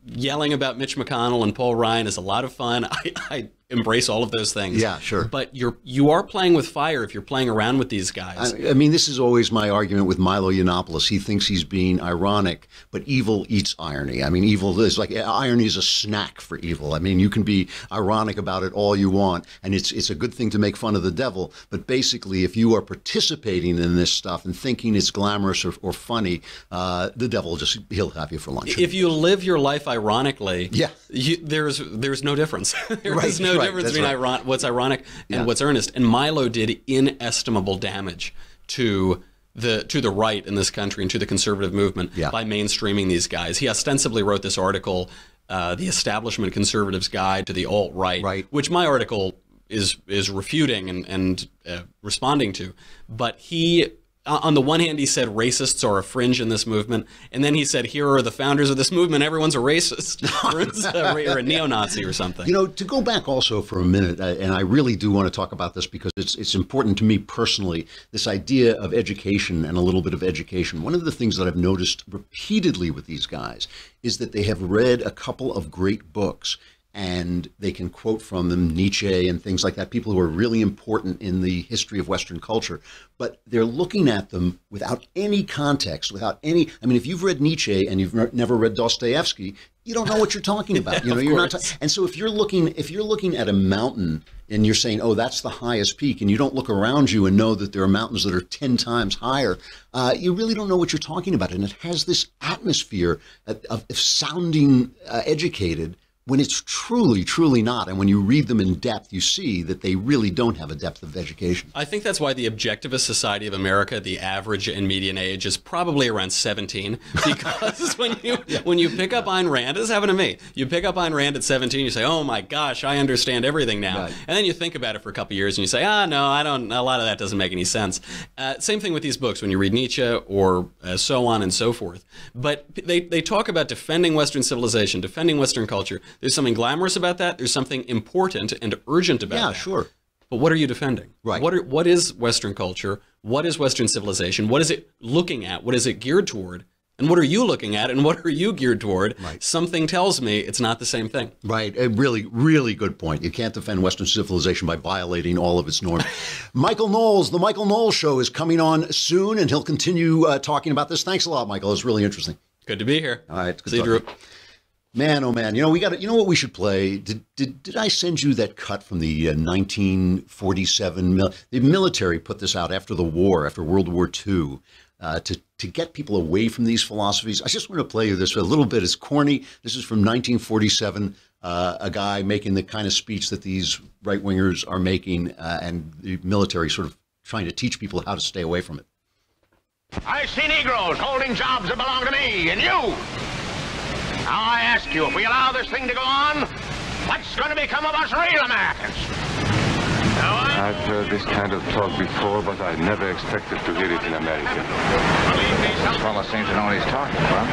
S10: Yelling about Mitch McConnell and Paul Ryan is a lot of fun. (laughs) I, I embrace all of those things.
S1: Yeah, sure.
S10: But you're you are playing with fire if you're playing around with these guys.
S1: I, I mean, this is always my argument with Milo Yiannopoulos. He thinks he's being ironic, but evil eats irony. I mean, evil is like irony is a snack for evil. I mean, you can be ironic about it all you want, and it's it's a good thing to make fun of the devil. But basically, if you are participating in this stuff and thinking it's glamorous or, or funny, uh, the devil just he'll have you for lunch.
S10: if you live your life ironically,
S1: Yeah.
S10: You, there's there's no difference. (laughs) There's
S1: Right,
S10: no
S1: right,
S10: difference between
S1: right.
S10: iron, what's ironic and
S1: Yeah.
S10: what's earnest. And Milo did inestimable damage to the to the right in this country and to the conservative movement
S1: Yeah.
S10: by mainstreaming these guys. He ostensibly wrote this article, uh, "The Establishment Conservatives Guide to the Alt Right,"
S1: Right.
S10: which my article is is refuting and and uh, responding to. But he. Uh, On the one hand, he said racists are a fringe in this movement, and then he said, "Here are the founders of this movement. Everyone's a racist, (laughs) or, a, neo-Nazi, or something."
S1: You know, to go back also for a minute, and I really do want to talk about this because it's it's important to me personally. This idea of education and a little bit of education. One of the things that I've noticed repeatedly with these guys is that they have read a couple of great books. And they can quote from them Nietzsche and things like that, people who are really important in the history of Western culture. But they're looking at them without any context, without any. I mean, if you've read Nietzsche and you've ne- never read Dostoevsky, you don't know what you're talking about. You (laughs) know, you're not. Ta- and so if you're looking if you're looking at a mountain and you're saying, "Oh, that's the highest peak," and you don't look around you and know that there are mountains that are ten times higher, uh, you really don't know what you're talking about. And it has this atmosphere of, of sounding uh, educated when it's truly, truly not. And when you read them in depth, you see that they really don't have a depth of education.
S10: I think that's why the Objectivist Society of America, the average and median age is probably around 17. (laughs) Because when you (laughs) when you pick up Ayn Rand, this happened to me. You pick up Ayn Rand at 17, you say, "Oh my gosh, I understand everything now,"
S1: Right.
S10: and then you think about it for a couple years and you say, "Ah, no, I don't. A lot of that doesn't make any sense." Uh, same thing with these books when you read Nietzsche or uh, so on and so forth. But they they talk about defending Western civilization, defending Western culture. There's something glamorous about that. There's something important and urgent about
S1: Yeah,
S10: that.
S1: sure.
S10: But what are you defending?
S1: Right.
S10: What are, what is Western culture? What is Western civilization? What is it looking at? What is it geared toward? And what are you looking at? And what are you geared toward?
S1: Right.
S10: Something tells me it's not the same thing.
S1: Right. A really, really good point. You can't defend Western civilization by violating all of its norms. (laughs) Michael Knowles, the Michael Knowles Show is coming on soon, and he'll continue uh, talking about this. Thanks a lot, Michael. It's really interesting.
S10: Good to be here.
S1: All right. good
S10: See you. Drew.
S1: Man, oh man, you know we got. You know what we should play? Did did did I send you that cut from the uh, 1947? Mil- the military put this out after the war, after World War II, uh, to to get people away from these philosophies. I just want to play you this a little bit. It's corny. This is from 1947. Uh, a guy making the kind of speech that these right wingers are making, uh, and the military sort of trying to teach people how to stay away from it.
S11: I see Negroes holding jobs that belong to me and you. Now I ask you, if we allow this thing to go on, what's going to become of us real Americans? Now I
S12: I've heard this kind of talk before, but I never expected to hear it in America.
S11: believe me,
S12: This
S11: some
S12: fellow seems to know what he's talking about.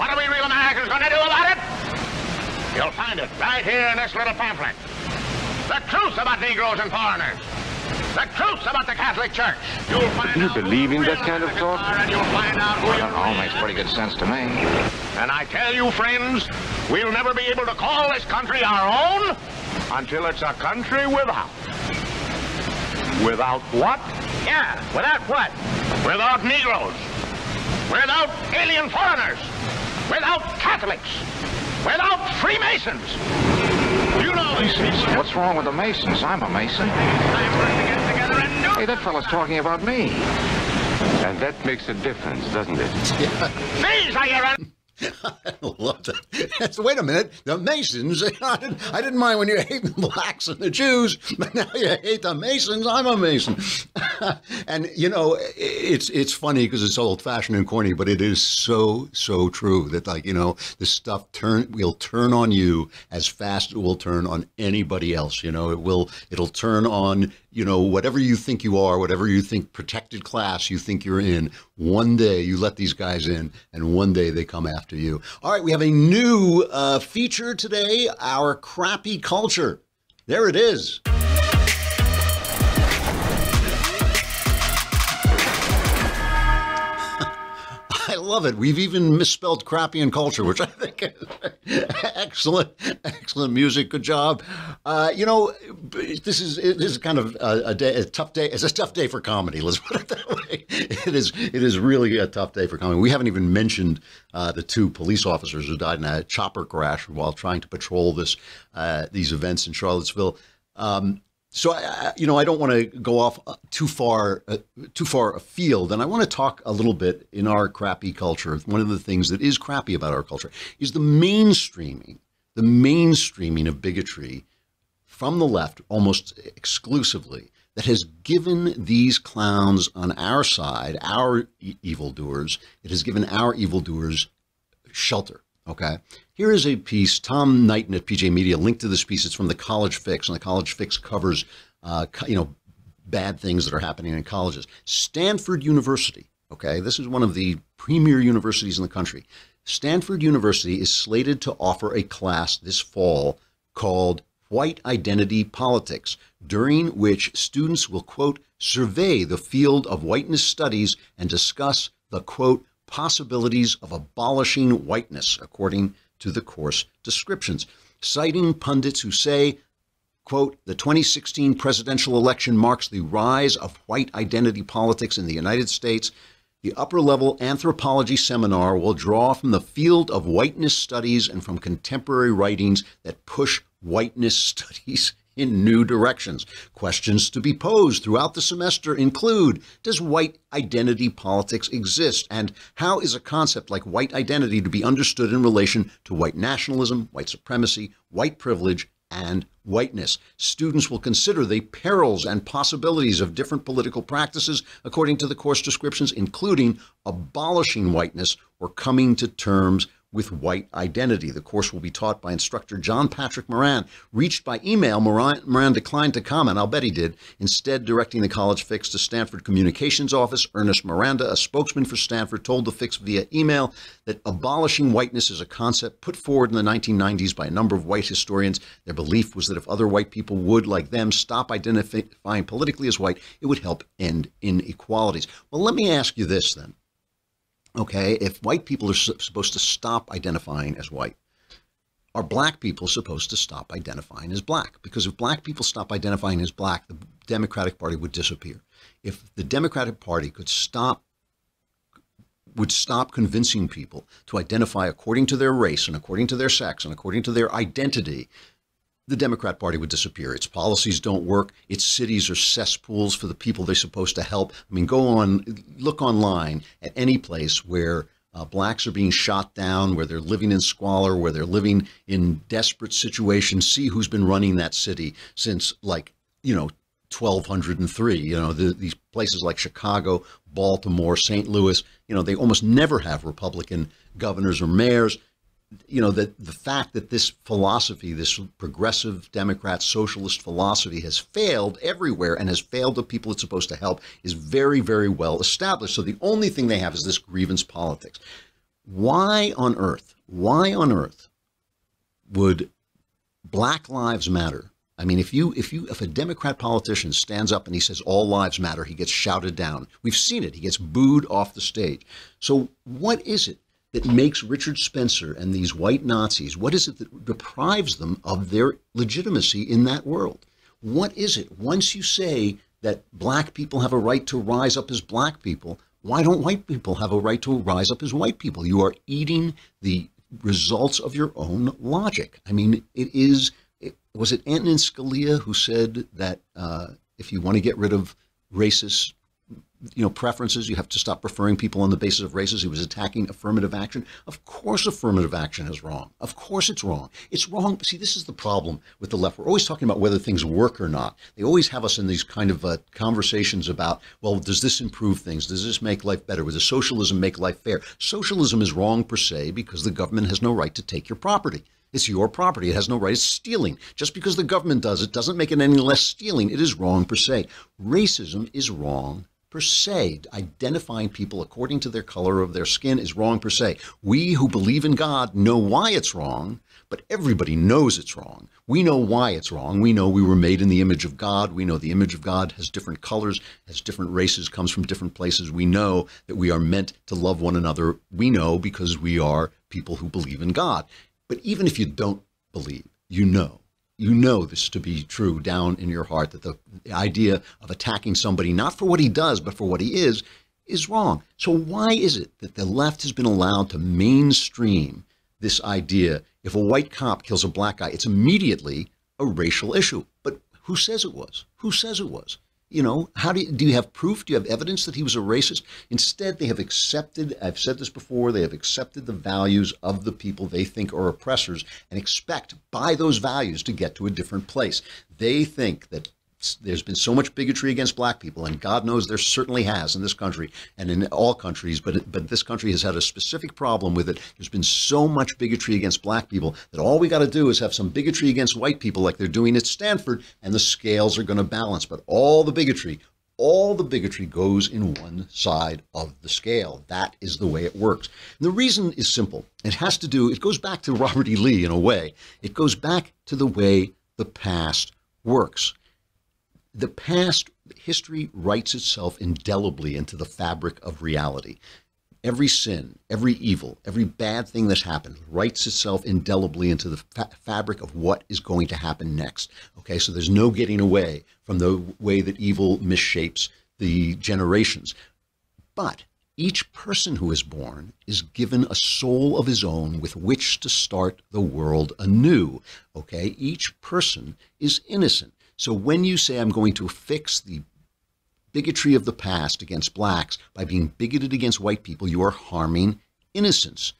S11: What are we real Americans going to do about it? You'll find it right here in this little pamphlet. The truth about Negroes and foreigners. The truth about the Catholic Church. You'll find
S12: you
S11: out
S12: believe in
S11: real
S12: that kind of
S11: Americans
S12: talk?
S11: are, And you'll find out who your
S12: All makes pretty good sense to me.
S11: And I tell you, friends, we'll never be able to call this country our own until it's a country without. Without what? Yeah, without what? Without Negroes. Without alien foreigners. Without Catholics. Without Freemasons. You know these people.
S12: What's wrong with the Masons? I'm a Mason. Hey, that fellow's talking about me. And that makes a difference, doesn't it?
S11: Yeah. are your...
S1: I love that. So wait a minute. The Masons, (laughs) I didn't, I didn't mind when you hate the blacks and the Jews, (laughs) but now you hate the Masons. I'm a Mason. (laughs) and, you know, it's it's funny because it's old fashioned and corny, but it is so, so true that, like, you know, this stuff turn will turn on you as fast as it will turn on anybody else. You know, it will, it'll turn on, you know, whatever you think you are, whatever you think protected class you think you're in. One day you let these guys in, and one day they come after you. All right, we have a new uh, feature today our crappy culture. There it is. Love it. We've even misspelled crappy and culture, which I think is (laughs) excellent, excellent music. Good job. Uh, you know, this is this is kind of a, a day, a tough day. It's a tough day for comedy. Let's put it that way. (laughs) It is. It is really a tough day for comedy. We haven't even mentioned uh, the two police officers who died in a chopper crash while trying to patrol this uh, these events in Charlottesville. Um, so, I, you know, I don't want to go off uh, too far, uh, too far afield, and I want to talk a little bit in our crappy culture. One of the things that is crappy about our culture is the mainstreaming, the mainstreaming of bigotry from the left, almost exclusively, that has given these clowns on our side, our e- evildoers, it has given our evildoers shelter. Okay. Here is a piece, Tom Knighton at PJ Media linked to this piece. It's from the College Fix, and the College Fix covers, uh, you know, bad things that are happening in colleges. Stanford University, okay, this is one of the premier universities in the country. Stanford University is slated to offer a class this fall called White Identity Politics, during which students will, quote, survey the field of whiteness studies and discuss the, quote, possibilities of abolishing whiteness, according to the course descriptions, citing pundits who say, quote, the 2016 presidential election marks the rise of white identity politics in the United States. The upper level anthropology seminar will draw from the field of whiteness studies and from contemporary writings that push whiteness (laughs) studies in new directions. Questions to be posed throughout the semester include Does white identity politics exist? And how is a concept like white identity to be understood in relation to white nationalism, white supremacy, white privilege, and whiteness. Students will consider the perils and possibilities of different political practices according to the course descriptions, including abolishing whiteness or coming to terms with white identity. The course will be taught by instructor John Patrick Moran. Reached by email, Moran, Moran declined to comment. I'll bet he did. Instead, directing the college fix to Stanford Communications Office, Ernest Miranda, a spokesman for Stanford, told the fix via email that abolishing whiteness is a concept put forward in the 1990s by a number of white historians. Their belief was that if other white people would, like them, stop identifying politically as white, it would help end inequalities. Well, let me ask you this then okay, if white people are supposed to stop identifying as white, are black people supposed to stop identifying as black? Because if black people stop identifying as black, the Democratic Party would disappear. If the Democratic Party could stop would stop convincing people to identify according to their race and according to their sex and according to their identity, the Democrat Party would disappear. Its policies don't work. Its cities are cesspools for the people they're supposed to help. I mean, go on, look online at any place where uh, blacks are being shot down, where they're living in squalor, where they're living in desperate situations. See who's been running that city since, like, you know, 1203. You know, the, these places like Chicago, Baltimore, St. Louis, you know, they almost never have Republican governors or mayors you know that the fact that this philosophy this progressive democrat socialist philosophy has failed everywhere and has failed the people it's supposed to help is very very well established so the only thing they have is this grievance politics why on earth why on earth would black lives matter I mean, if you if you if a Democrat politician stands up and he says all lives matter, he gets shouted down. We've seen it. He gets booed off the stage. So what is it that makes Richard Spencer and these white Nazis, what is it that deprives them of their legitimacy in that world? What is it? Once you say that black people have a right to rise up as black people, why don't white people have a right to rise up as white people? You are eating the results of your own logic. I mean, it is, it, was it Antonin Scalia who said that uh, if you want to get rid of racist you know preferences. You have to stop preferring people on the basis of races. He was attacking affirmative action. Of course affirmative action is wrong. Of course it's wrong. It's wrong. See this is the problem with the left. We're always talking about whether things work or not. They always have us in these kind of uh, conversations about well does this improve things? Does this make life better? Does socialism make life fair? Socialism is wrong per se because the government has no right to take your property. It's your property. It has no right. It's stealing. Just because the government does it doesn't make it any less stealing. It is wrong per se. Racism is wrong per se. Identifying people according to their color of their skin is wrong per se. We who believe in God know why it's wrong, but everybody knows it's wrong. We know why it's wrong. We know we were made in the image of God. We know the image of God has different colors, has different races, comes from different places. We know that we are meant to love one another. We know because we are people who believe in God. But even if you don't believe, you know you know this to be true down in your heart that the idea of attacking somebody not for what he does but for what he is is wrong. So why is it that the left has been allowed to mainstream this idea if a white cop kills a black guy it's immediately a racial issue. But who says it was? Who says it was? You know, how do you, do you have proof? Do you have evidence that he was a racist? Instead, they have accepted, I've said this before, they have accepted the values of the people they think are oppressors and expect by those values to get to a different place. They think that there's been so much bigotry against black people, and God knows there certainly has in this country and in all countries, but but this country has had a specific problem with it. There's been so much bigotry against black people that all we got to do is have some bigotry against white people, like they're doing at Stanford, and the scales are going to balance. But all the bigotry, all the bigotry goes in one side of the scale. That is the way it works. And the reason is simple. It has to do, it goes back to (laughs) Robert E. Lee in a way. It goes back to the way the past works the past history writes itself indelibly into the fabric of reality. Every sin, every evil, every bad thing that's happened writes itself indelibly into the fa- fabric of what is going to happen next. Okay, so there's no getting away from the way that evil misshapes the generations. But Each person who is born is given a soul of his own with which to start the world anew. Okay? Each person is innocent. So when you say, I'm going to fix the bigotry of the past against blacks by being bigoted against white people, you are harming innocence.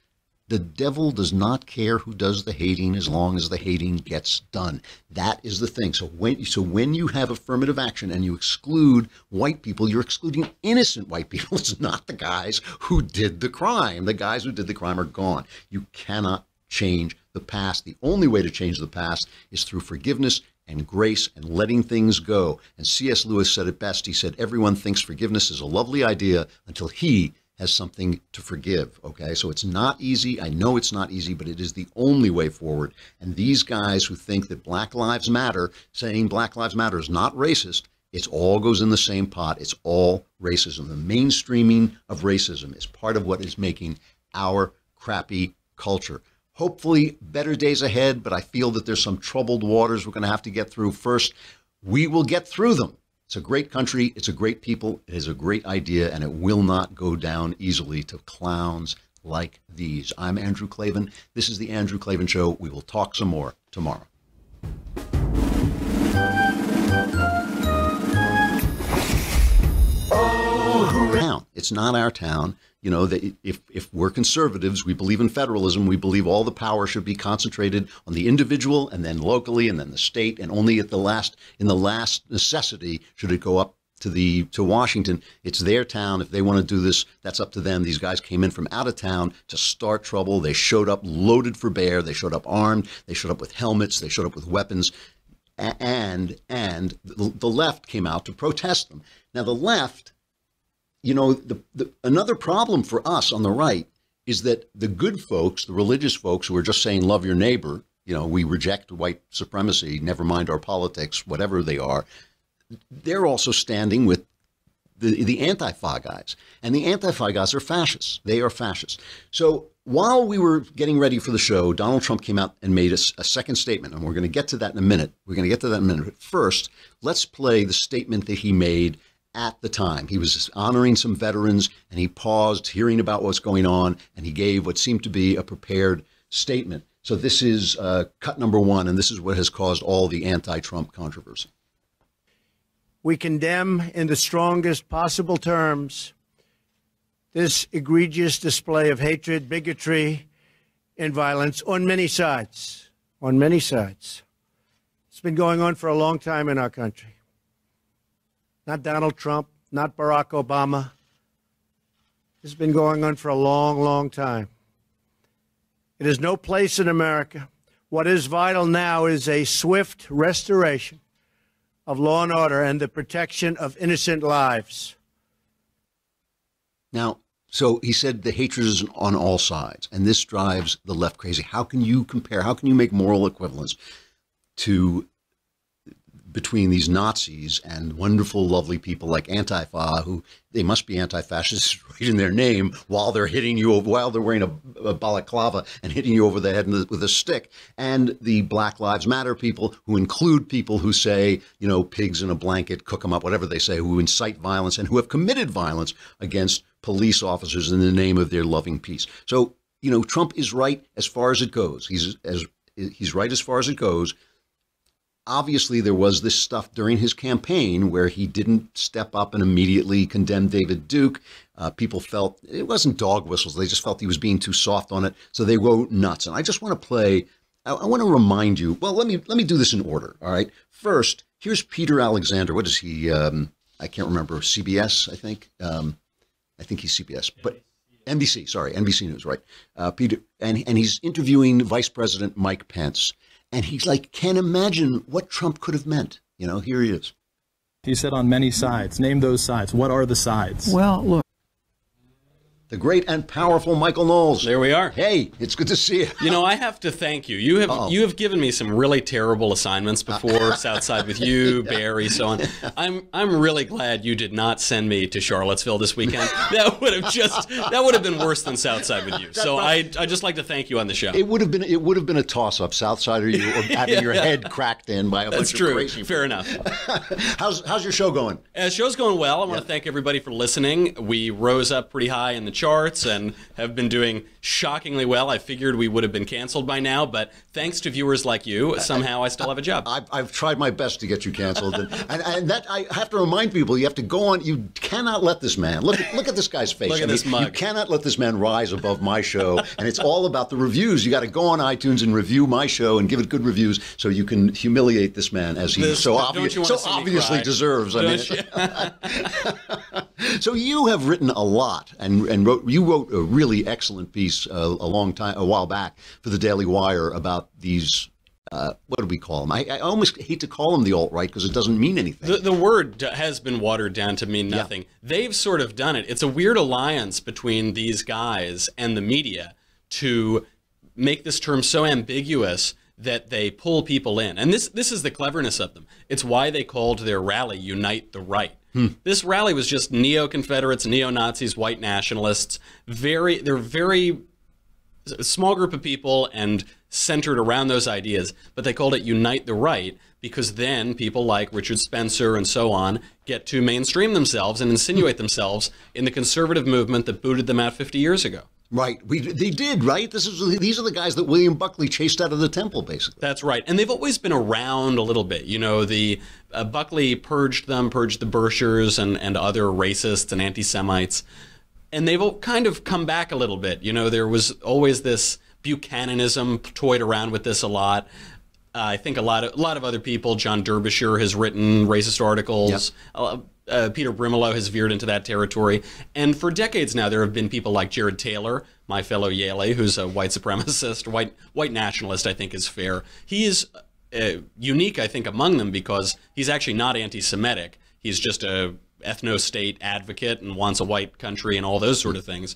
S1: The devil does not care who does the hating as long as the hating gets done. That is the thing. So when so when you have affirmative action and you exclude white people, you're excluding innocent white people. (laughs) It's not the guys who did the crime. The guys who did the crime are gone. You cannot change the past. The only way to change the past is through forgiveness and grace and letting things go. And C.S. Lewis said it best. He said, Everyone thinks forgiveness is a lovely idea until he has something to forgive. Okay, so it's not easy. I know it's not easy, but it is the only way forward. And these guys who think that Black Lives Matter, saying Black Lives Matter is not racist, it all goes in the same pot. It's all racism. The mainstreaming of racism is part of what is making our crappy culture. Hopefully, better days ahead, but I feel that there's some troubled waters we're going to have to get through first. We will get through them. It's a great country. It's a great people. It is a great idea, and it will not go down easily to clowns like these. I'm Andrew Klavan. This is The Andrew Klavan Show. We will talk some more tomorrow. Town. It's not our town. You know, that if, if we're conservatives, we believe in federalism. We believe all the power should be concentrated on the individual and then locally and then the state. And only at the last, in the last necessity, should it go up to the to Washington. It's their town. If they want to do this, that's up to them. These guys came in from out of town to start trouble. They showed up loaded for bear. They showed up armed. They showed up with helmets. They showed up with weapons. And and the, the left came out to protest them. Now the left you know, the, the, another problem for us on the right is that the good folks, the religious folks who are just saying love your neighbor, you know, we reject white supremacy, never mind our politics, whatever they are, they're also standing with the, the Antifa guys. And the Antifa guys are fascists. They are fascists. So while we were getting ready for the show, Donald Trump came out and made a, a second statement. And we're going to get to that in a minute. We're going to get to that in a minute. But first, let's play the statement that he made at the time. He was honoring some veterans and he paused, hearing about what's going on, and he gave what seemed to be a prepared statement. So this is uh, cut number one, and this is what has caused all the anti Trump controversy.
S4: We condemn in the strongest possible terms this egregious display of hatred, bigotry, and violence on many sides. On many sides. It's been going on for a long time in our country not Donald Trump, not Barack Obama. This has been going on for a long, long time. It has no place in America. What is vital now is a swift restoration of law and order and the protection of innocent lives.
S1: Now, so he said the hatred is on all sides, and this drives the left crazy. How can you compare? How can you make moral equivalence to between these Nazis and wonderful, lovely people like Antifa, who they must be anti-fascists (laughs) right in their name, while they're hitting you while they're wearing a, a balaclava and hitting you over the head with a stick, and the Black Lives Matter people, who include people who say, you know, pigs in a blanket, cook them up, whatever they say, who incite violence and who have committed violence against police officers in the name of their loving peace. So, you know, Trump is right as far as it goes. He's as he's right as far as it goes obviously there was this stuff during his campaign where he didn't step up and immediately condemn David Duke. Uh, people felt it wasn't dog whistles; they just felt he was being too soft on it, so they go nuts. And I just want to play. I, I want to remind you. Well, let me let me do this in order. All right. First, here's Peter Alexander. What is he? Um, I can't remember. CBS, I think. Um, I think he's CBS, but. NBC, sorry, NBC News, right? Uh, Peter, and and he's interviewing Vice President Mike Pence, and he's like, can't imagine what Trump could have meant. You know, here he is.
S5: He said on many sides. Name those sides. What are the sides?
S6: Well, look.
S1: The great and powerful Michael Knowles.
S10: There we are.
S1: Hey, it's good to see you.
S10: You know, I have to thank you. You have
S1: Uh-oh.
S10: you have given me some really terrible assignments before, (laughs) Southside with you, Barry, so on. I'm I'm really glad you did not send me to Charlottesville this weekend. (laughs) That would have just that would have been worse than Southside with you. So I I just like to thank you on the show.
S1: It would have been it would have been a toss up, Southside or you, or (laughs) having your head cracked in by a
S10: That's
S1: bunch
S10: true.
S1: of crazy.
S10: Fair enough.
S1: how's how's your show going?
S10: Uh, show's going well. I want to thank everybody for listening. We rose up pretty high in the charts and have been doing shockingly well. I figured we would have been canceled by now, but thanks to viewers like you, somehow I still have a job.
S1: I've, I've tried my best to get you canceled, and, and, and that I have to remind people: you have to go on. You cannot let this man look. At, look at this guy's face.
S10: Look at
S1: I mean,
S10: this mug.
S1: You cannot let this man rise above my show, and it's all about the reviews. You got to go on iTunes and review my show and give it good reviews, so you can humiliate this man as he
S10: This-
S1: so,
S10: don't
S1: obvious,
S10: you wanna
S1: so obviously deserves. I
S10: Don't
S1: mean, (laughs) so you have written a lot, and and wrote you wrote a really excellent piece uh, a long time a while back for the Daily Wire about these. Uh, what do we call them? I, I almost hate to call them the alt right because it doesn't mean anything.
S10: The, the word d- has been watered down to mean nothing. They've sort of done it. It's a weird alliance between these guys and the media to make this term so ambiguous that they pull people in. And this this is the cleverness of them. It's why they called their rally Unite the Right. Hmm. This rally was just neo-Confederates, neo-Nazis, white nationalists. Very they're very a small group of people and centered around those ideas, but they called it Unite the Right because then people like Richard Spencer and so on get to mainstream themselves and insinuate hmm. themselves in the conservative movement that booted them out 50 years ago.
S1: Right. We, they did, right? This is these are the guys that William Buckley chased out of the temple, basically.
S10: That's right. And they've always been around a little bit. You know, the uh, Buckley purged them, purged the Birchers and, and other racists and anti Semites. And they've kind of come back a little bit. You know, there was always this Buchananism toyed around with this a lot. Uh, I think a lot of a lot of other people. John Derbyshire has written racist articles. Uh, uh, Peter Brimelow has veered into that territory, and for decades now, there have been people like Jared Taylor, my fellow Yale, who's a white supremacist, (laughs) white white nationalist. I think is fair. He is uh, unique, I think, among them because he's actually not anti-Semitic. He's just a ethno-state advocate and wants a white country and all those sort of things.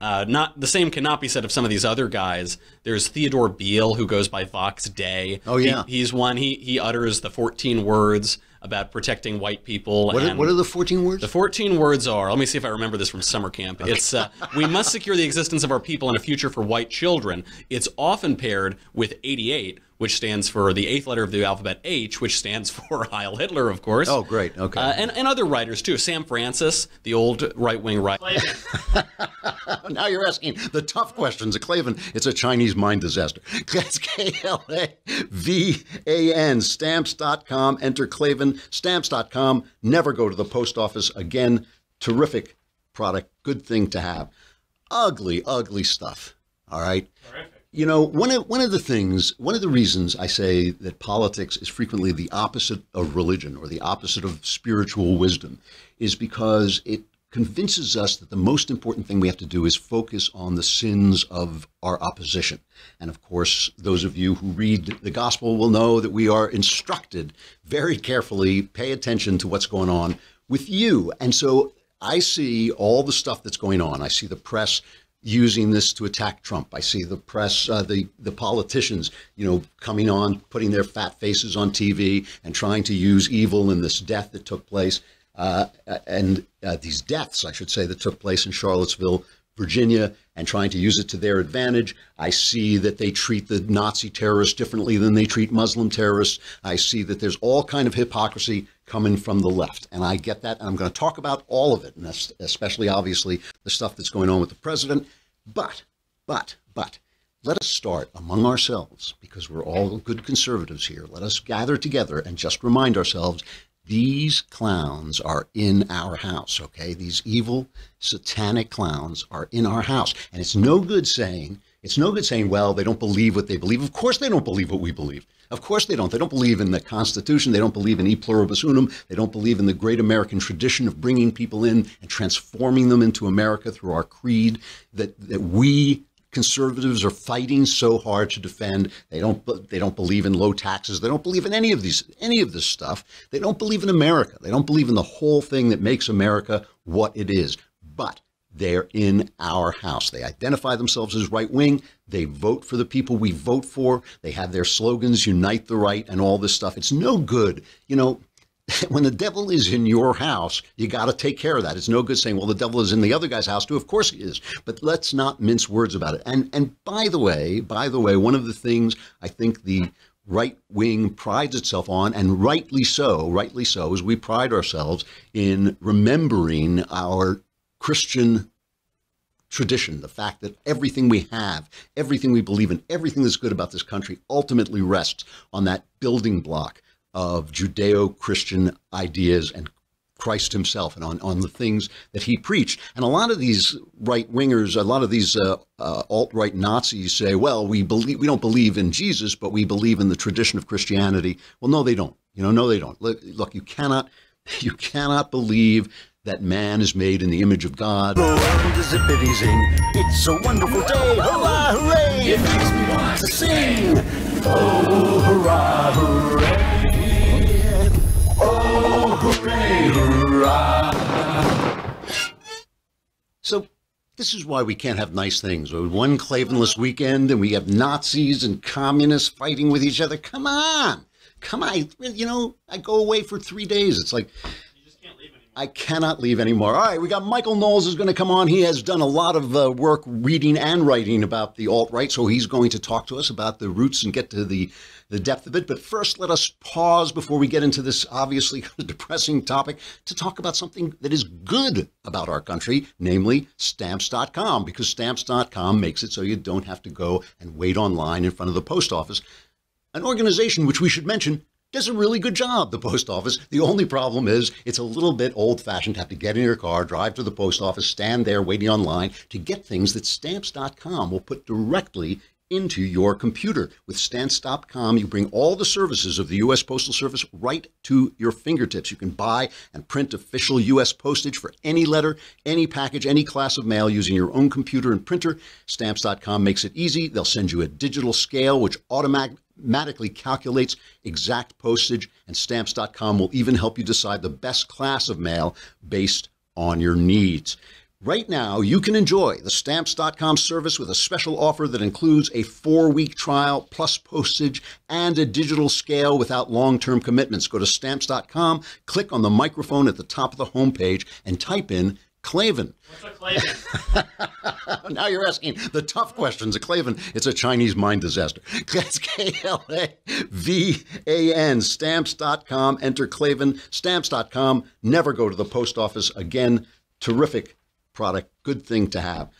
S10: Uh, not the same cannot be said of some of these other guys. There's Theodore Beale who goes by Vox Day.
S1: Oh, yeah.
S10: He- he's one. He he utters the 14 words about protecting white people.
S1: What are, what are the 14 words?
S10: the 14 words are, let me see if I remember this from summer camp. It's, uh, we must secure the existence of our people and a future for white children. It's often paired with 88, which stands for the eighth letter of the alphabet H, which stands (laughs) for Heil Hitler, of course.
S1: Oh, great. Okay.
S10: Uh, and, and other writers, too. Sam Francis, the old right wing (laughs) writer.
S1: now you're asking the tough questions. Klavan, it's a Chinese mind disaster. (laughs) That's K L A V A N, stamps.com. Enter Klavan, stamps.com. Never go to the post office again. Terrific product. Good thing to have. Ugly, ugly stuff. All right. You know, one of one of the things, one of the reasons I say that politics is frequently the opposite of religion or the opposite of spiritual wisdom is because it convinces us that the most important thing we have to do is focus on the sins of our opposition. And of course, those of you who read the gospel will know that we are instructed very carefully, pay attention to what's going on with you. And so I see all the stuff that's going on. I see the press using this to attack Trump. I see the press, uh, the the politicians, you know, coming on, putting their fat faces on TV and trying to use evil in this death that took place, uh, and uh, these deaths, I should say, that took place in Charlottesville, Virginia, and trying to use it to their advantage. I see that they treat the Nazi terrorists differently than they treat Muslim terrorists. I see that there's all kind of hypocrisy coming from the left, and I get that. And I'm going to talk about all of it, and especially obviously the stuff that's going on with the president. But, but, but, let us start among ourselves because we're all good conservatives here. Let us gather together and just remind ourselves these clowns are in our house, okay? These evil, satanic clowns are in our house. And it's no good saying, it's no good saying, well, they don't believe what they believe. Of course they don't believe what we believe. Of course they don't. They don't believe in the Constitution. They don't believe in e pluribus unum. They don't believe in the great American tradition of bringing people in and transforming them into America through our creed that, that we conservatives are fighting so hard to defend. They don't they don't believe in low taxes. They don't believe in any of these any of this stuff. They don't believe in America. They don't believe in the whole thing that makes America what it is. But They're in our house. They identify themselves as right wing. They vote for the people we vote for. They have their slogans, unite the right, and all this stuff. It's no good. You know, (laughs) when the devil is in your house, you got to take care of that. It's no good saying, well, the devil is in the other guy's house too. Of course he is. But let's not mince words about it. And, and by the way, by the way, one of the things I think the right wing prides itself on, and rightly so, rightly so, is we pride ourselves in remembering our Christian tradition, the fact that everything we have, everything we believe in, everything that's good about this country ultimately rests on that building block of Judeo Christian ideas and Christ himself and on, on the things that he preached. And a lot of these right wingers, a lot of these uh, uh, alt right Nazis say, well, we believe we don't believe in Jesus, but we believe in the tradition of Christianity. Well, no, they don't. You know, no, they don't. Look, look you cannot (laughs) you cannot believe that man is made in the image of God.
S2: Go on to zippity zing. It's a wonderful day. Hurrah, hooray! It makes me want to sing. Oh, hurrah, hooray! Oh, hooray, hurrah!
S1: So this is why we can't have nice things. One Klavanless weekend and we have Nazis and communists fighting with each other. Come on. Come on. You know, I go away for three days. It's like, I cannot leave anymore. All right, we got Michael Knowles is going to come on. He has done a lot of uh, work reading and writing about the alt right, so he's going to talk to us about the roots and get to the the depth of it. But first, let us pause before we get into this obviously (laughs) depressing topic to talk about something that is good about our country, namely stamps.com, because stamps.com makes it so you don't have to go and wait online in front of the post office. An organization which we should mention does a really good job, the post office. The only problem is it's a little bit old fashioned to have to get in your car, drive to the post office, stand there waiting online to get things that stamps.com will put directly into your computer. With stamps.com, you bring all the services of the U.S. Postal Service right to your fingertips. You can buy and print official U.S. postage for any letter, any package, any class of mail using your own computer and printer. Stamps.com makes it easy. They'll send you a digital scale, which automatically calculates exact postage, and stamps.com will even help you decide the best class of mail based on your needs. Right now, you can enjoy the Stamps.com service with a special offer that includes a four week trial plus postage and a digital scale without long term commitments. Go to Stamps.com, click on the microphone at the top of the homepage, and type in Klavan.
S3: What's a Klavan? (laughs)
S1: now you're asking the tough questions. A Klavan, it's a Chinese mind disaster. (laughs) That's K L A V A N, stamps.com. Enter Klavan, stamps.com. Never go to the post office again. Terrific product, good thing to have.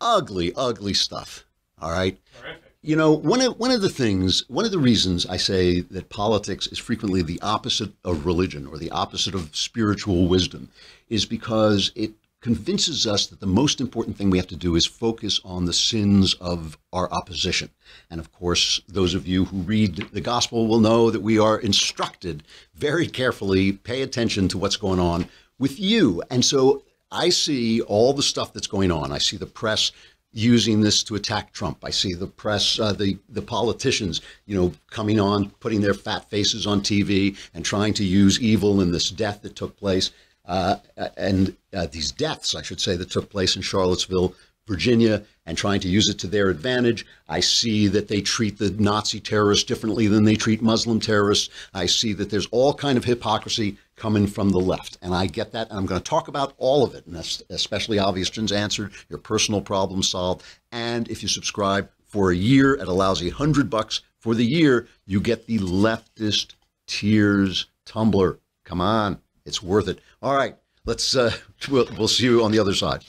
S1: Ugly, ugly stuff. All right. Terrific. You know, one of one of the things, one of the reasons I say that politics is frequently the opposite of religion or the opposite of spiritual wisdom is because it convinces us that the most important thing we have to do is focus on the sins of our opposition. And of course, those of you who read the gospel will know that we are instructed very carefully, pay attention to what's going on with you. And so I see all the stuff that's going on. I see the press using this to attack Trump. I see the press, uh, the the politicians, you know, coming on, putting their fat faces on TV and trying to use evil in this death that took place, uh, and uh, these deaths, I should say, that took place in Charlottesville, Virginia, and trying to use it to their advantage. I see that they treat the Nazi terrorists differently than they treat Muslim terrorists. I see that there's all kind of hypocrisy coming from the left. And I get that. And I'm going to talk about all of it, and that's especially obvious answered, your personal problem solved. And if you subscribe for a year at a lousy hundred bucks for the year, you get the leftist tears tumbler. Come on, it's worth it. All right, let's. Uh, (laughs) we'll, we'll see you on the other side.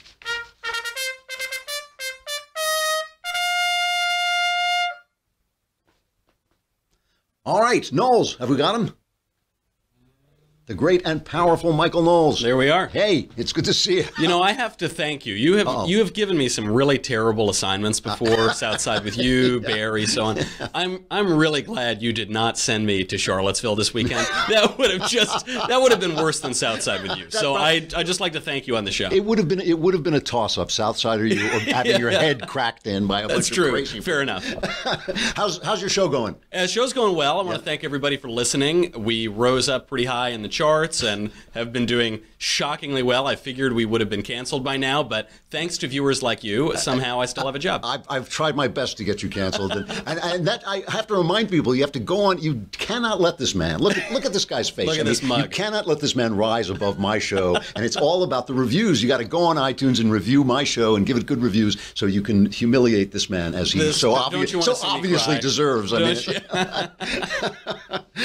S1: All right, Knowles, have we got him? The great and powerful Michael Knowles.
S10: There we are.
S1: Hey, it's good to see you.
S10: You know, I have to thank you. You have
S1: Uh-oh.
S10: you have given me some really terrible assignments before, Southside with you, (laughs) Barry, so on. I'm I'm really glad you did not send me to Charlottesville this weekend. (laughs) That would have just that would have been worse than Southside with you. So I I just like to thank you on the show.
S1: It would have been it would have been a toss up, Southside or you, or (laughs) having your head cracked in by a
S10: That's
S1: bunch
S10: true.
S1: of crazy. That's true.
S10: Fair enough.
S1: how's how's your show going?
S10: Uh, show's going well. I want to thank everybody for listening. We rose up pretty high in the charts and have been doing shockingly well. I figured we would have been canceled by now, but thanks to viewers like you, somehow I still have a job.
S1: I've, I've tried my best to get you canceled, and, and, and that I have to remind people: you have to go on. You cannot let this man look. At, look at this guy's face.
S10: Look at this mug.
S1: You cannot let this man rise above my show, and it's all about the reviews. You got to go on iTunes and review my show and give it good reviews, so you can humiliate this man as he
S10: This-
S1: so, obvious, so obviously deserves. I mean,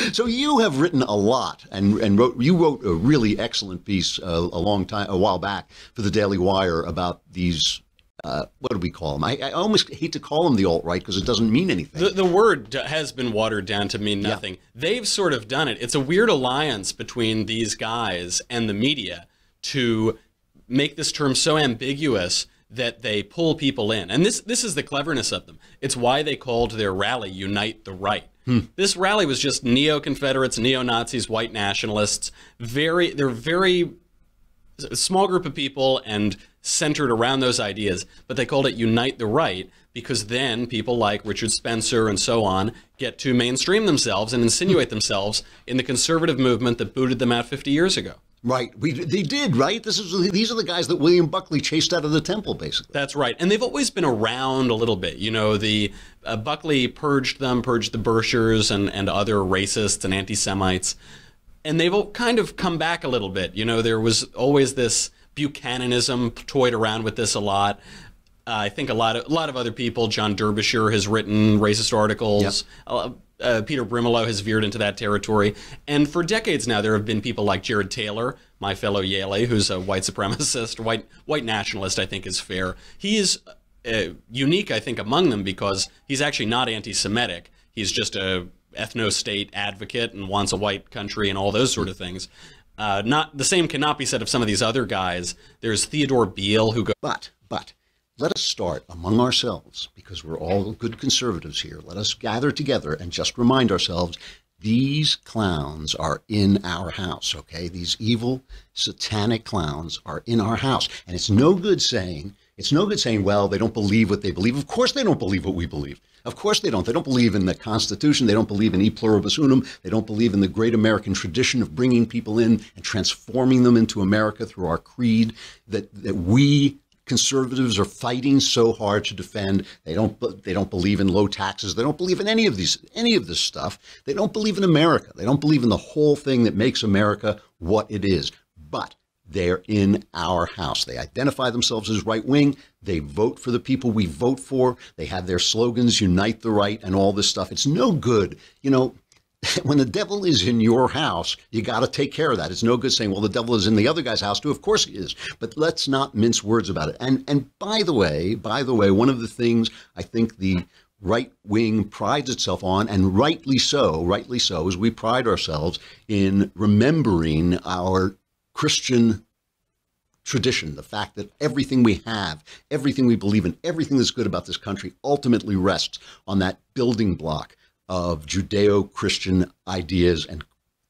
S1: (laughs) so you have written a lot, and and wrote you wrote a really excellent piece uh, a long time a while back for the Daily Wire about these. Uh, what do we call them? I, I almost hate to call them the alt right because it doesn't mean anything.
S10: The, the word d- has been watered down to mean nothing. They've sort of done it. It's a weird alliance between these guys and the media to make this term so ambiguous that they pull people in. And this this is the cleverness of them. It's why they called their rally Unite the Right. Hmm. This rally was just neo-Confederates, neo-Nazis, white nationalists. Very they're very a small group of people and centered around those ideas, but they called it Unite the Right because then people like Richard Spencer and so on get to mainstream themselves and insinuate hmm. themselves in the conservative movement that booted them out 50 years ago.
S1: Right. We, they did, right? This is these are the guys that William Buckley chased out of the temple, basically.
S10: That's right. And they've always been around a little bit. You know, the uh, Buckley purged them, purged the Birchers and, and other racists and anti Semites. And they've all kind of come back a little bit. You know, there was always this Buchananism toyed around with this a lot. Uh, I think a lot of a lot of other people. John Derbyshire has written racist articles. Uh, uh, Peter Brimelow has veered into that territory, and for decades now, there have been people like Jared Taylor, my fellow Yale, who's a white supremacist, (laughs) white white nationalist. I think is fair. He is uh, unique, I think, among them because he's actually not anti-Semitic. He's just a ethno-state advocate and wants a white country and all those sort of things. Uh, not the same cannot be said of some of these other guys. There's Theodore Beale who goes.
S1: But but let us start among ourselves because we're all good conservatives here. Let us gather together and just remind ourselves these clowns are in our house, okay? These evil satanic clowns are in our house. And it's no good saying, it's no good saying, well, they don't believe what they believe. Of course they don't believe what we believe. Of course they don't. They don't believe in the Constitution. They don't believe in e pluribus unum. They don't believe in the great American tradition of bringing people in and transforming them into America through our creed that, that we conservatives are fighting so hard to defend. They don't they don't believe in low taxes. They don't believe in any of these any of this stuff. They don't believe in America. They don't believe in the whole thing that makes America what it is. But they're in our house. They identify themselves as right wing. They vote for the people we vote for. They have their slogans, unite the right, and all this stuff. It's no good. You know, (laughs) when the devil is in your house, you got to take care of that. It's no good saying, "Well, the devil is in the other guy's house too." Of course he is, but let's not mince words about it. And and by the way, by the way, one of the things I think the right wing prides itself on, and rightly so, rightly so, is we pride ourselves in remembering our Christian tradition, the fact that everything we have, everything we believe in, everything that's good about this country ultimately rests on that building block of Judeo Christian ideas and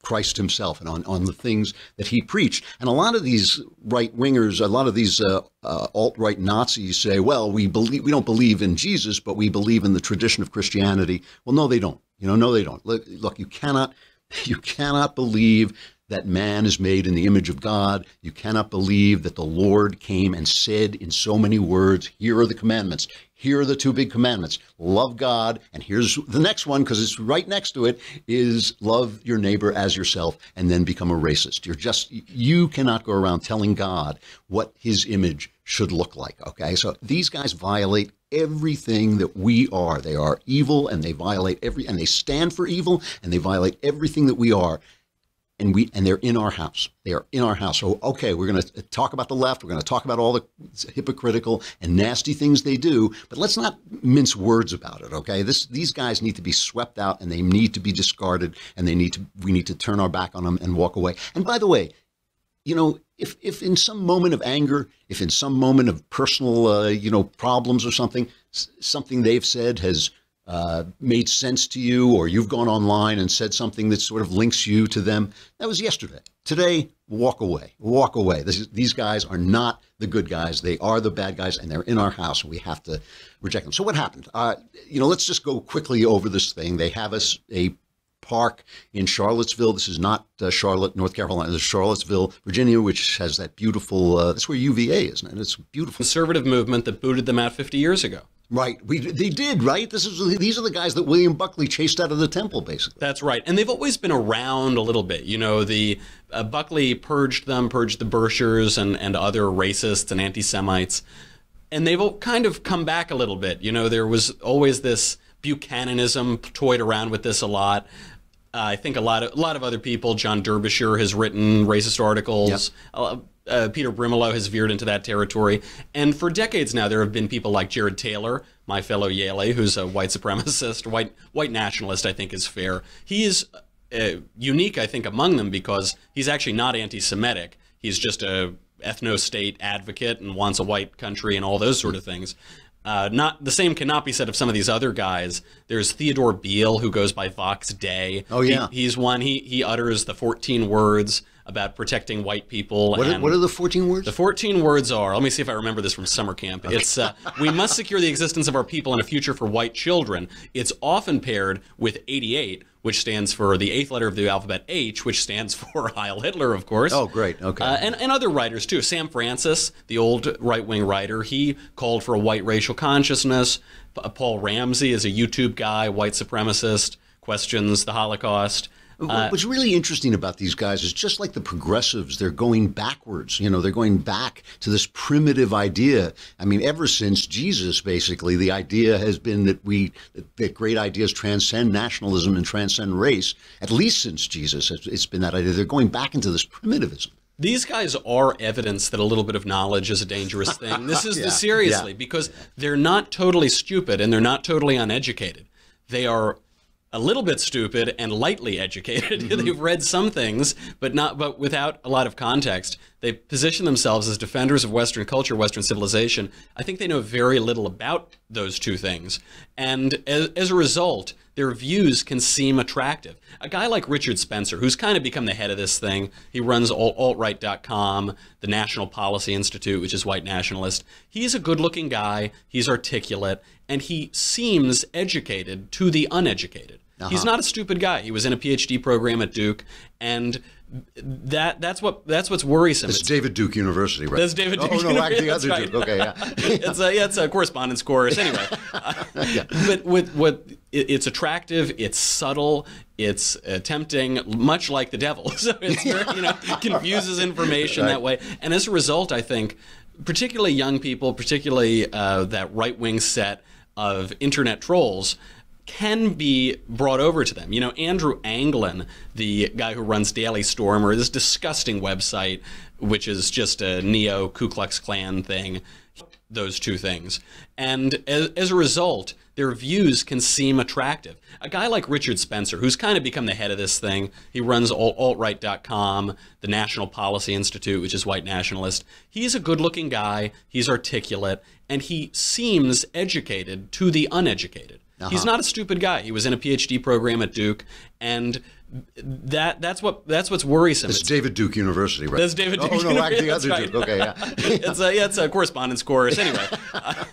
S1: Christ himself and on, on the things that he preached. And a lot of these right wingers, a lot of these uh, uh, alt right Nazis say, well, we believe we don't believe in Jesus, but we believe in the tradition of Christianity. Well, no, they don't. You know, no, they don't. Look, look you cannot (laughs) you cannot believe that man is made in the image of God. You cannot believe that the Lord came and said in so many words, Here are the commandments. Here are the two big commandments love God. And here's the next one, because it's right next to it, is love your neighbor as yourself and then become a racist. You're just, you cannot go around telling God what his image should look like. Okay. So these guys violate everything that we are. They are evil and they violate every, and they stand for evil and they violate everything that we are and we and they're in our house. They are in our house. So okay, we're going to talk about the left. We're going to talk about all the hypocritical and nasty things they do, but let's not mince words about it. Okay, this these guys need to be swept out and they need to be discarded and they need to we need to turn our back on them and walk away. And by the way, you know, if if in some moment of anger, if in some moment of personal uh, you know problems or something, something they've said has uh, made sense to you, or you've gone online and said something that sort of links you to them. That was yesterday. Today, walk away. Walk away. Is, these guys are not the good guys. They are the bad guys, and they're in our house, we have to reject them. So, what happened? Uh, you know, let's just go quickly over this thing. They have us a Park in Charlottesville. This is not uh, Charlotte, North Carolina. This is Charlottesville, Virginia, which has that beautiful. Uh, that's where UVA is, isn't it? It's beautiful.
S10: Conservative movement that booted them out 50 years ago.
S1: Right. We they did right. This is these are the guys that William Buckley chased out of the temple, basically.
S10: That's right, and they've always been around a little bit. You know, the uh, Buckley purged them, purged the Birchers and and other racists and anti-Semites, and they've all kind of come back a little bit. You know, there was always this Buchananism toyed around with this a lot. Uh, I think a lot of a lot of other people. John Derbyshire has written racist articles. Uh, uh, Peter Brimelow has veered into that territory, and for decades now, there have been people like Jared Taylor, my fellow Yale, who's a white supremacist, (laughs) white white nationalist. I think is fair. He is uh, unique, I think, among them because he's actually not anti-Semitic. He's just a ethno-state advocate and wants a white country and all those sort of things. Uh, not the same cannot be said of some of these other guys. There's Theodore Beale who goes by Vox Day.
S1: Oh, yeah.
S10: He- he's one. He he utters the 14 words about protecting white people.
S1: What are, what are the 14 words?
S10: the 14 words are. Let me see if I remember this from summer camp. It's uh, we must secure the existence of our people and a future for white children. It's often paired with 88, which stands for the eighth letter of the alphabet H, which stands (laughs) for Heil Hitler, of course.
S1: Oh, great. Okay.
S10: Uh, and, and other writers too. Sam Francis, the old right wing writer, he called for a white racial consciousness. P- Paul Ramsey is a YouTube guy, white supremacist, questions the Holocaust. Uh,
S1: What's really interesting about these guys is just like the progressives, they're going backwards. You know, they're going back to this primitive idea. I mean, ever since Jesus, basically, the idea has been that we that great ideas transcend nationalism and transcend race. At least since Jesus, it's- it's been that idea. They're going back into this primitivism.
S10: These guys are evidence that a little bit of knowledge is a dangerous thing. This is (laughs)
S1: Yeah,
S10: seriously
S1: yeah.
S10: because they're not totally stupid and they're not totally uneducated. They are a little bit stupid and lightly educated. (laughs)
S1: Mm-hmm.
S10: They've read some things, but not but without a lot of context. They position themselves as defenders of Western culture, Western civilization. I think they know very little about those two things, and as, as a result, their views can seem attractive. A guy like Richard Spencer, who's kind of become the head of this thing, he runs alt- altright.com, the National Policy Institute, which is white nationalist. He's a good looking guy, he's articulate, and he seems educated to the uneducated. He's not a stupid guy. He was in a PhD program at Duke, and that that's what that's what's worrisome.
S1: It's David Duke University, right?
S10: That's David Duke.
S1: Oh, no, actually, the
S10: That's
S1: other
S10: right.
S1: Duke. Okay, yeah. (laughs)
S10: it's a yeah, it's a correspondence course anyway. (laughs) Uh, But with what it, it's attractive, it's subtle, it's uh, tempting, much like the devil. (laughs) So it's very, you know confuses information
S1: Right.
S10: that way, and as a result, I think particularly young people, particularly uh, that right wing set of internet trolls can be brought over to them. You know, Andrew Anglin, the guy who runs Daily Stormer, this disgusting website, which is just a neo Ku Klux Klan thing, those two things. And as, as a result, their views can seem attractive. A guy like Richard Spencer, who's kind of become the head of this thing, he runs alt- altright.com, the National Policy Institute, which is white nationalist. He's a good looking guy, he's articulate, and he seems educated to the uneducated. He's
S1: Uh-huh.
S10: not a stupid guy. He was in a PhD program at Duke, and that that's what that's what's worrisome.
S1: It's David Duke University, right?
S10: That's David Duke.
S1: Oh, no, actually, the other
S10: right.
S1: Duke. Okay, yeah. (laughs)
S10: it's a yeah, it's a correspondence course anyway. (laughs) Uh,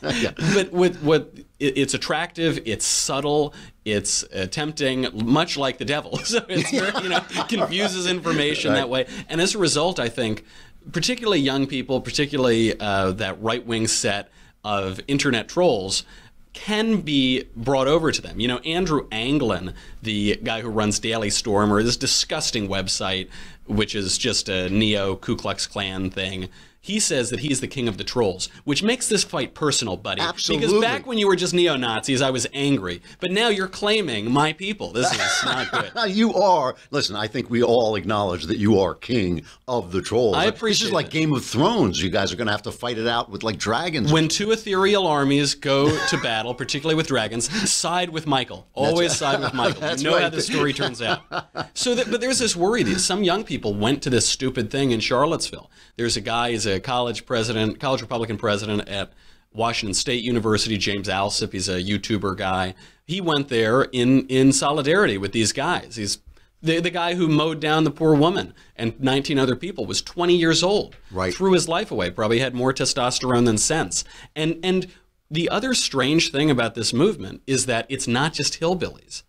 S10: But with what it, it's attractive, it's subtle, it's uh, tempting, much like the devil. (laughs) So it's very, you know confuses information
S1: Right.
S10: that way, and as a result, I think particularly young people, particularly uh, that right wing set of internet trolls can be brought over to them. You know, Andrew Anglin, the guy who runs Daily Stormer, this disgusting website, which is just a neo Ku Klux Klan thing. He says that he's the king of the trolls, which makes this fight personal, buddy.
S1: Absolutely.
S10: Because back when you were just neo Nazis, I was angry. But now you're claiming my people. This is (laughs) not good.
S1: you are. Listen, I think we all acknowledge that you are king of the trolls.
S10: I
S1: This
S10: appreciate
S1: is like Game of Thrones. You guys are going to have to fight it out with like dragons.
S10: When two ethereal armies go to battle, particularly with dragons, side with Michael. Always side with Michael.
S1: That's
S10: you know how the story turns out. So, that, but there's this worry that some young people went to this stupid thing in Charlottesville. There's a guy, he's a college president, college Republican president at Washington State University, James Allsup. He's a YouTuber guy. He went there in in solidarity with these guys. He's the, the guy who mowed down the poor woman and 19 other people was 20 years old.
S1: Right.
S10: Threw his life away. Probably had more testosterone than sense. And and the other strange thing about this movement is that it's not just hillbillies.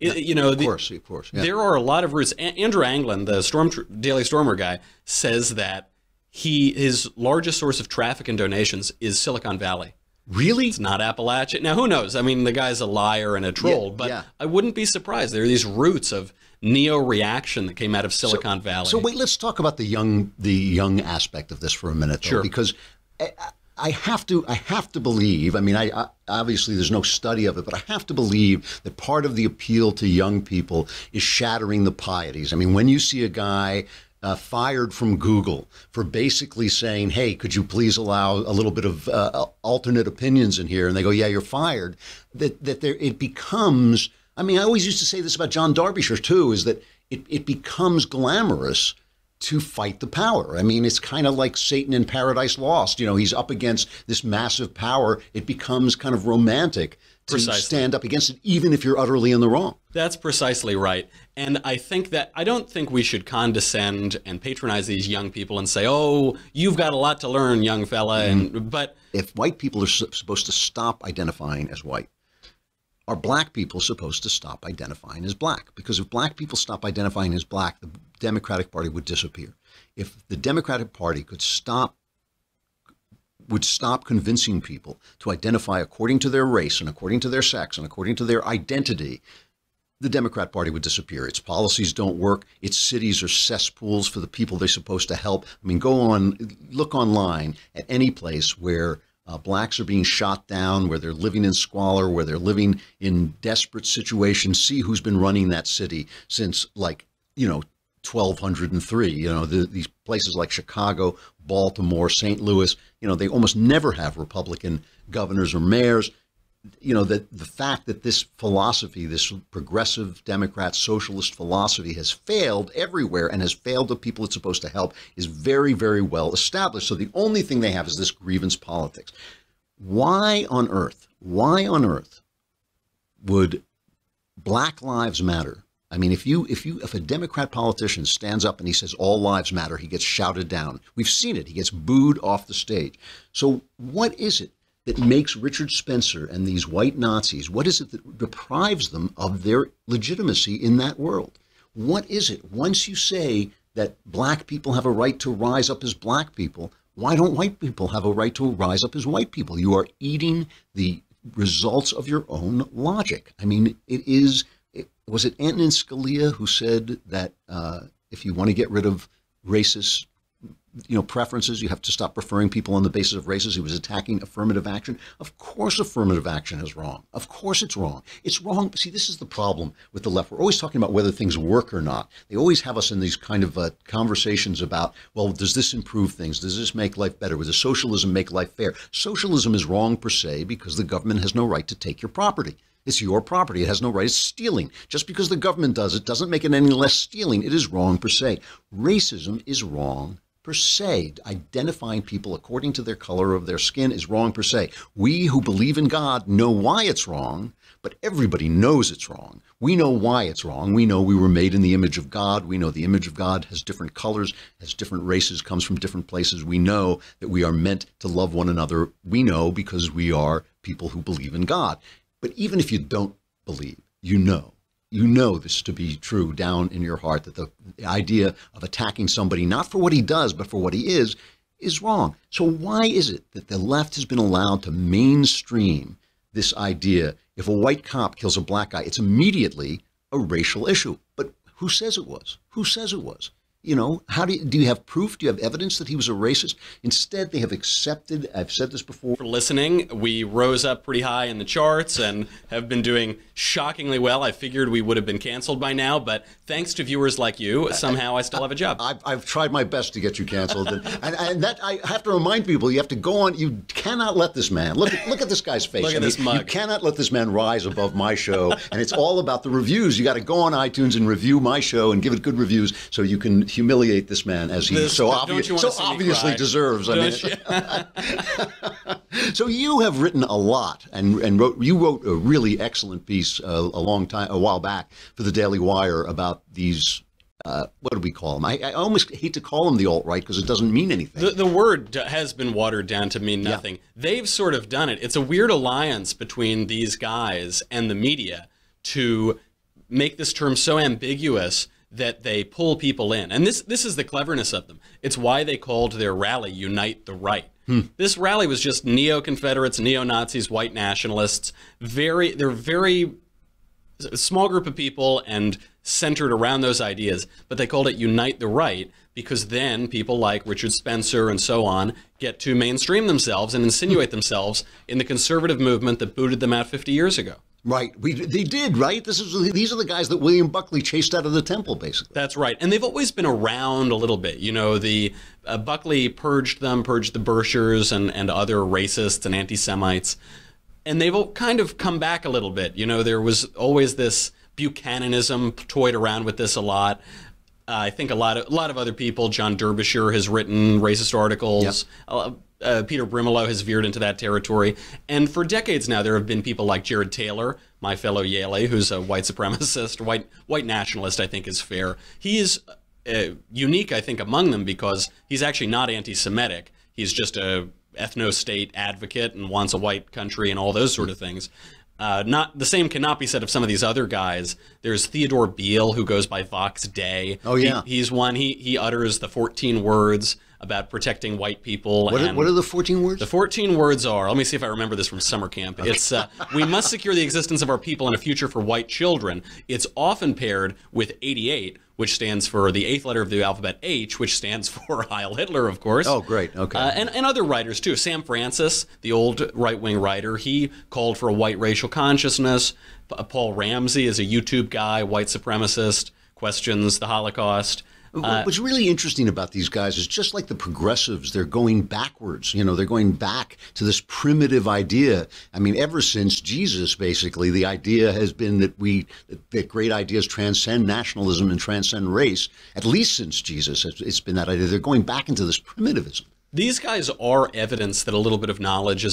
S10: It- you know,
S1: of
S10: the-
S1: course, of course. yeah.
S10: There are a lot of roots. A- Andrew Anglin, the Storm Daily Stormer guy, says that he his largest source of traffic and donations is Silicon Valley.
S1: Really?
S10: It's not Appalachia. Now, who knows? I mean, the guy's a liar and a troll, but
S1: yeah.
S10: I wouldn't be surprised. There are these roots of neo reaction that came out of Silicon Valley.
S1: So wait, let's talk about the young the young aspect of this for a minute, though,
S10: Sure.
S1: because I, I have to I have to believe. I mean, I, I obviously there's no study of it, but I have to believe that part of the appeal to young people is shattering the pieties. I mean, when you see a guy. Uh, fired from Google for basically saying, "Hey, could you please allow a little bit of uh, alternate opinions in here?" And they go, "Yeah, you're fired." That that there it becomes. I mean, I always used to say this about John Derbyshire too: is that it, it becomes glamorous to fight the power. I mean, it's kind of like Satan in Paradise Lost. You know, he's up against this massive power. It becomes kind of romantic to
S10: Precisely.
S1: stand up against it, even if you're utterly in the wrong.
S10: That's precisely right. And I think that I don't think we should condescend and patronize these young people and say, "Oh, you've got a lot to learn, young fella." Mm-hmm. And but
S1: If white people are su- supposed to stop identifying as white, are black people supposed to stop identifying as black? Because if black people stop identifying as black, the Democratic Party would disappear. If the Democratic Party could stop would stop convincing people to identify according to their race and according to their sex and according to their identity, the Democrat Party would disappear. Its policies don't work. Its cities are cesspools for the people they're supposed to help. I mean, go on, look online at any place where uh, blacks are being shot down, where they're living in squalor, where they're living in desperate situations. See who's been running that city since, like, you know, 1203. You know, the, these places like Chicago, Baltimore, St. Louis, you know, they almost never have Republican governors or mayors you know that the fact that this philosophy this progressive democrat socialist philosophy has failed everywhere and has failed the people it's supposed to help is very very well established so the only thing they have is this grievance politics why on earth why on earth would black lives matter I mean, if you if you if a Democrat politician stands up and he says all lives matter, he gets shouted down. We've seen it. He gets booed off the stage. So what is it that makes Richard Spencer and these white Nazis? What is it that deprives them of their legitimacy in that world? What is it? Once you say that black people have a right to rise up as black people, why don't white people have a right to rise up as white people? You are eating the results of your own logic. I mean, it is. It, was it Antonin Scalia who said that uh, if you want to get rid of racist, you know, preferences, you have to stop referring people on the basis of races? He was attacking affirmative action. Of course, affirmative action is wrong. Of course, it's wrong. It's wrong. See, this is the problem with the left. We're always talking about whether things work or not. They always have us in these kind of uh, conversations about, well, does this improve things? Does this make life better? Does socialism make life fair? Socialism is wrong per se because the government has no right to take your property. It's your property. It has no right. It's stealing. Just because the government does it doesn't make it any less stealing. It is wrong per se. Racism is wrong per se. Identifying people according to their color of their skin is wrong per se. We who believe in God know why it's wrong, but everybody knows it's wrong. We know why it's wrong. We know we were made in the image of God. We know the image of God has different colors, has different races, comes from different places. We know that we are meant to love one another. We know because we are people who believe in God. But even if you don't believe, you know. You know this to be true down in your heart that the, the idea of attacking somebody, not for what he does, but for what he is, is wrong. So, why is it that the left has been allowed to mainstream this idea if a white cop kills a black guy, it's immediately a racial issue? But who says it was? Who says it was? You know, how do you, do you have proof? Do you have evidence that he was a racist? Instead, they have accepted, I've said this before.
S10: for listening. We rose up pretty high in the charts and have been doing shockingly well. I figured we would have been canceled by now, but thanks to viewers like you, somehow I still have a job.
S1: I've, I've tried my best to get you canceled, and, and, and that I have to remind people: you have to go on. You cannot let this man look. At, look at this guy's face.
S10: Look at
S1: I mean,
S10: this mug.
S1: You cannot let this man rise above my show, and it's all about the reviews. You got to go on iTunes and review my show and give it good reviews, so you can humiliate this man as he
S10: This-
S1: so, obvi- so obviously deserves. I mean, (laughs) so you have written a lot, and and wrote you wrote a really excellent piece uh, a long time a while back for the Daily Wire about these. Uh, what do we call them? I, I almost hate to call them the alt right because it doesn't mean anything.
S10: The, the word has been watered down to mean nothing. They've sort of done it. It's a weird alliance between these guys and the media to make this term so ambiguous that they pull people in. And this this is the cleverness of them. It's why they called their rally Unite the Right. Hmm. This rally was just neo-Confederates, neo-Nazis, white nationalists. Very they're very a small group of people and centered around those ideas, but they called it Unite the Right because then people like Richard Spencer and so on get to mainstream themselves and insinuate hmm. themselves in the conservative movement that booted them out 50 years ago.
S1: Right. We, they did, right? This is these are the guys that William Buckley chased out of the temple, basically.
S10: That's right, and they've always been around a little bit. You know, the uh, Buckley purged them, purged the Birchers and and other racists and anti-Semites, and they've all kind of come back a little bit. You know, there was always this Buchananism toyed around with this a lot. Uh, I think a lot of a lot of other people. John Derbyshire has written racist articles. Uh, uh, Peter Brimelow has veered into that territory, and for decades now, there have been people like Jared Taylor, my fellow Yale, who's a white supremacist, (laughs) white white nationalist. I think is fair. He is uh, unique, I think, among them because he's actually not anti-Semitic. He's just a ethno-state advocate and wants a white country and all those sort of things. Uh, not the same cannot be said of some of these other guys. There's Theodore Beale who goes by Vox Day.
S1: Oh, yeah.
S10: He- he's one. He he utters the 14 words about protecting white people.
S1: What are, what are the 14 words?
S10: the 14 words are. Let me see if I remember this from summer camp. It's uh, we must secure the existence of our people and a future for white children. It's often paired with 88, which stands for the eighth letter of the alphabet H, which stands (laughs) for Heil Hitler, of course.
S1: Oh, great. Okay.
S10: Uh, and, and other writers too. Sam Francis, the old right wing writer, he called for a white racial consciousness. Paul Ramsey is a YouTube guy, white supremacist, questions the Holocaust. Uh,
S1: What's really interesting about these guys is just like the progressives, they're going backwards. You know, they're going back to this primitive idea. I mean, ever since Jesus, basically, the idea has been that we that great ideas transcend nationalism and transcend race. At least since Jesus, it's- it's been that idea. They're going back into this primitivism.
S10: These guys are evidence that a little bit of knowledge is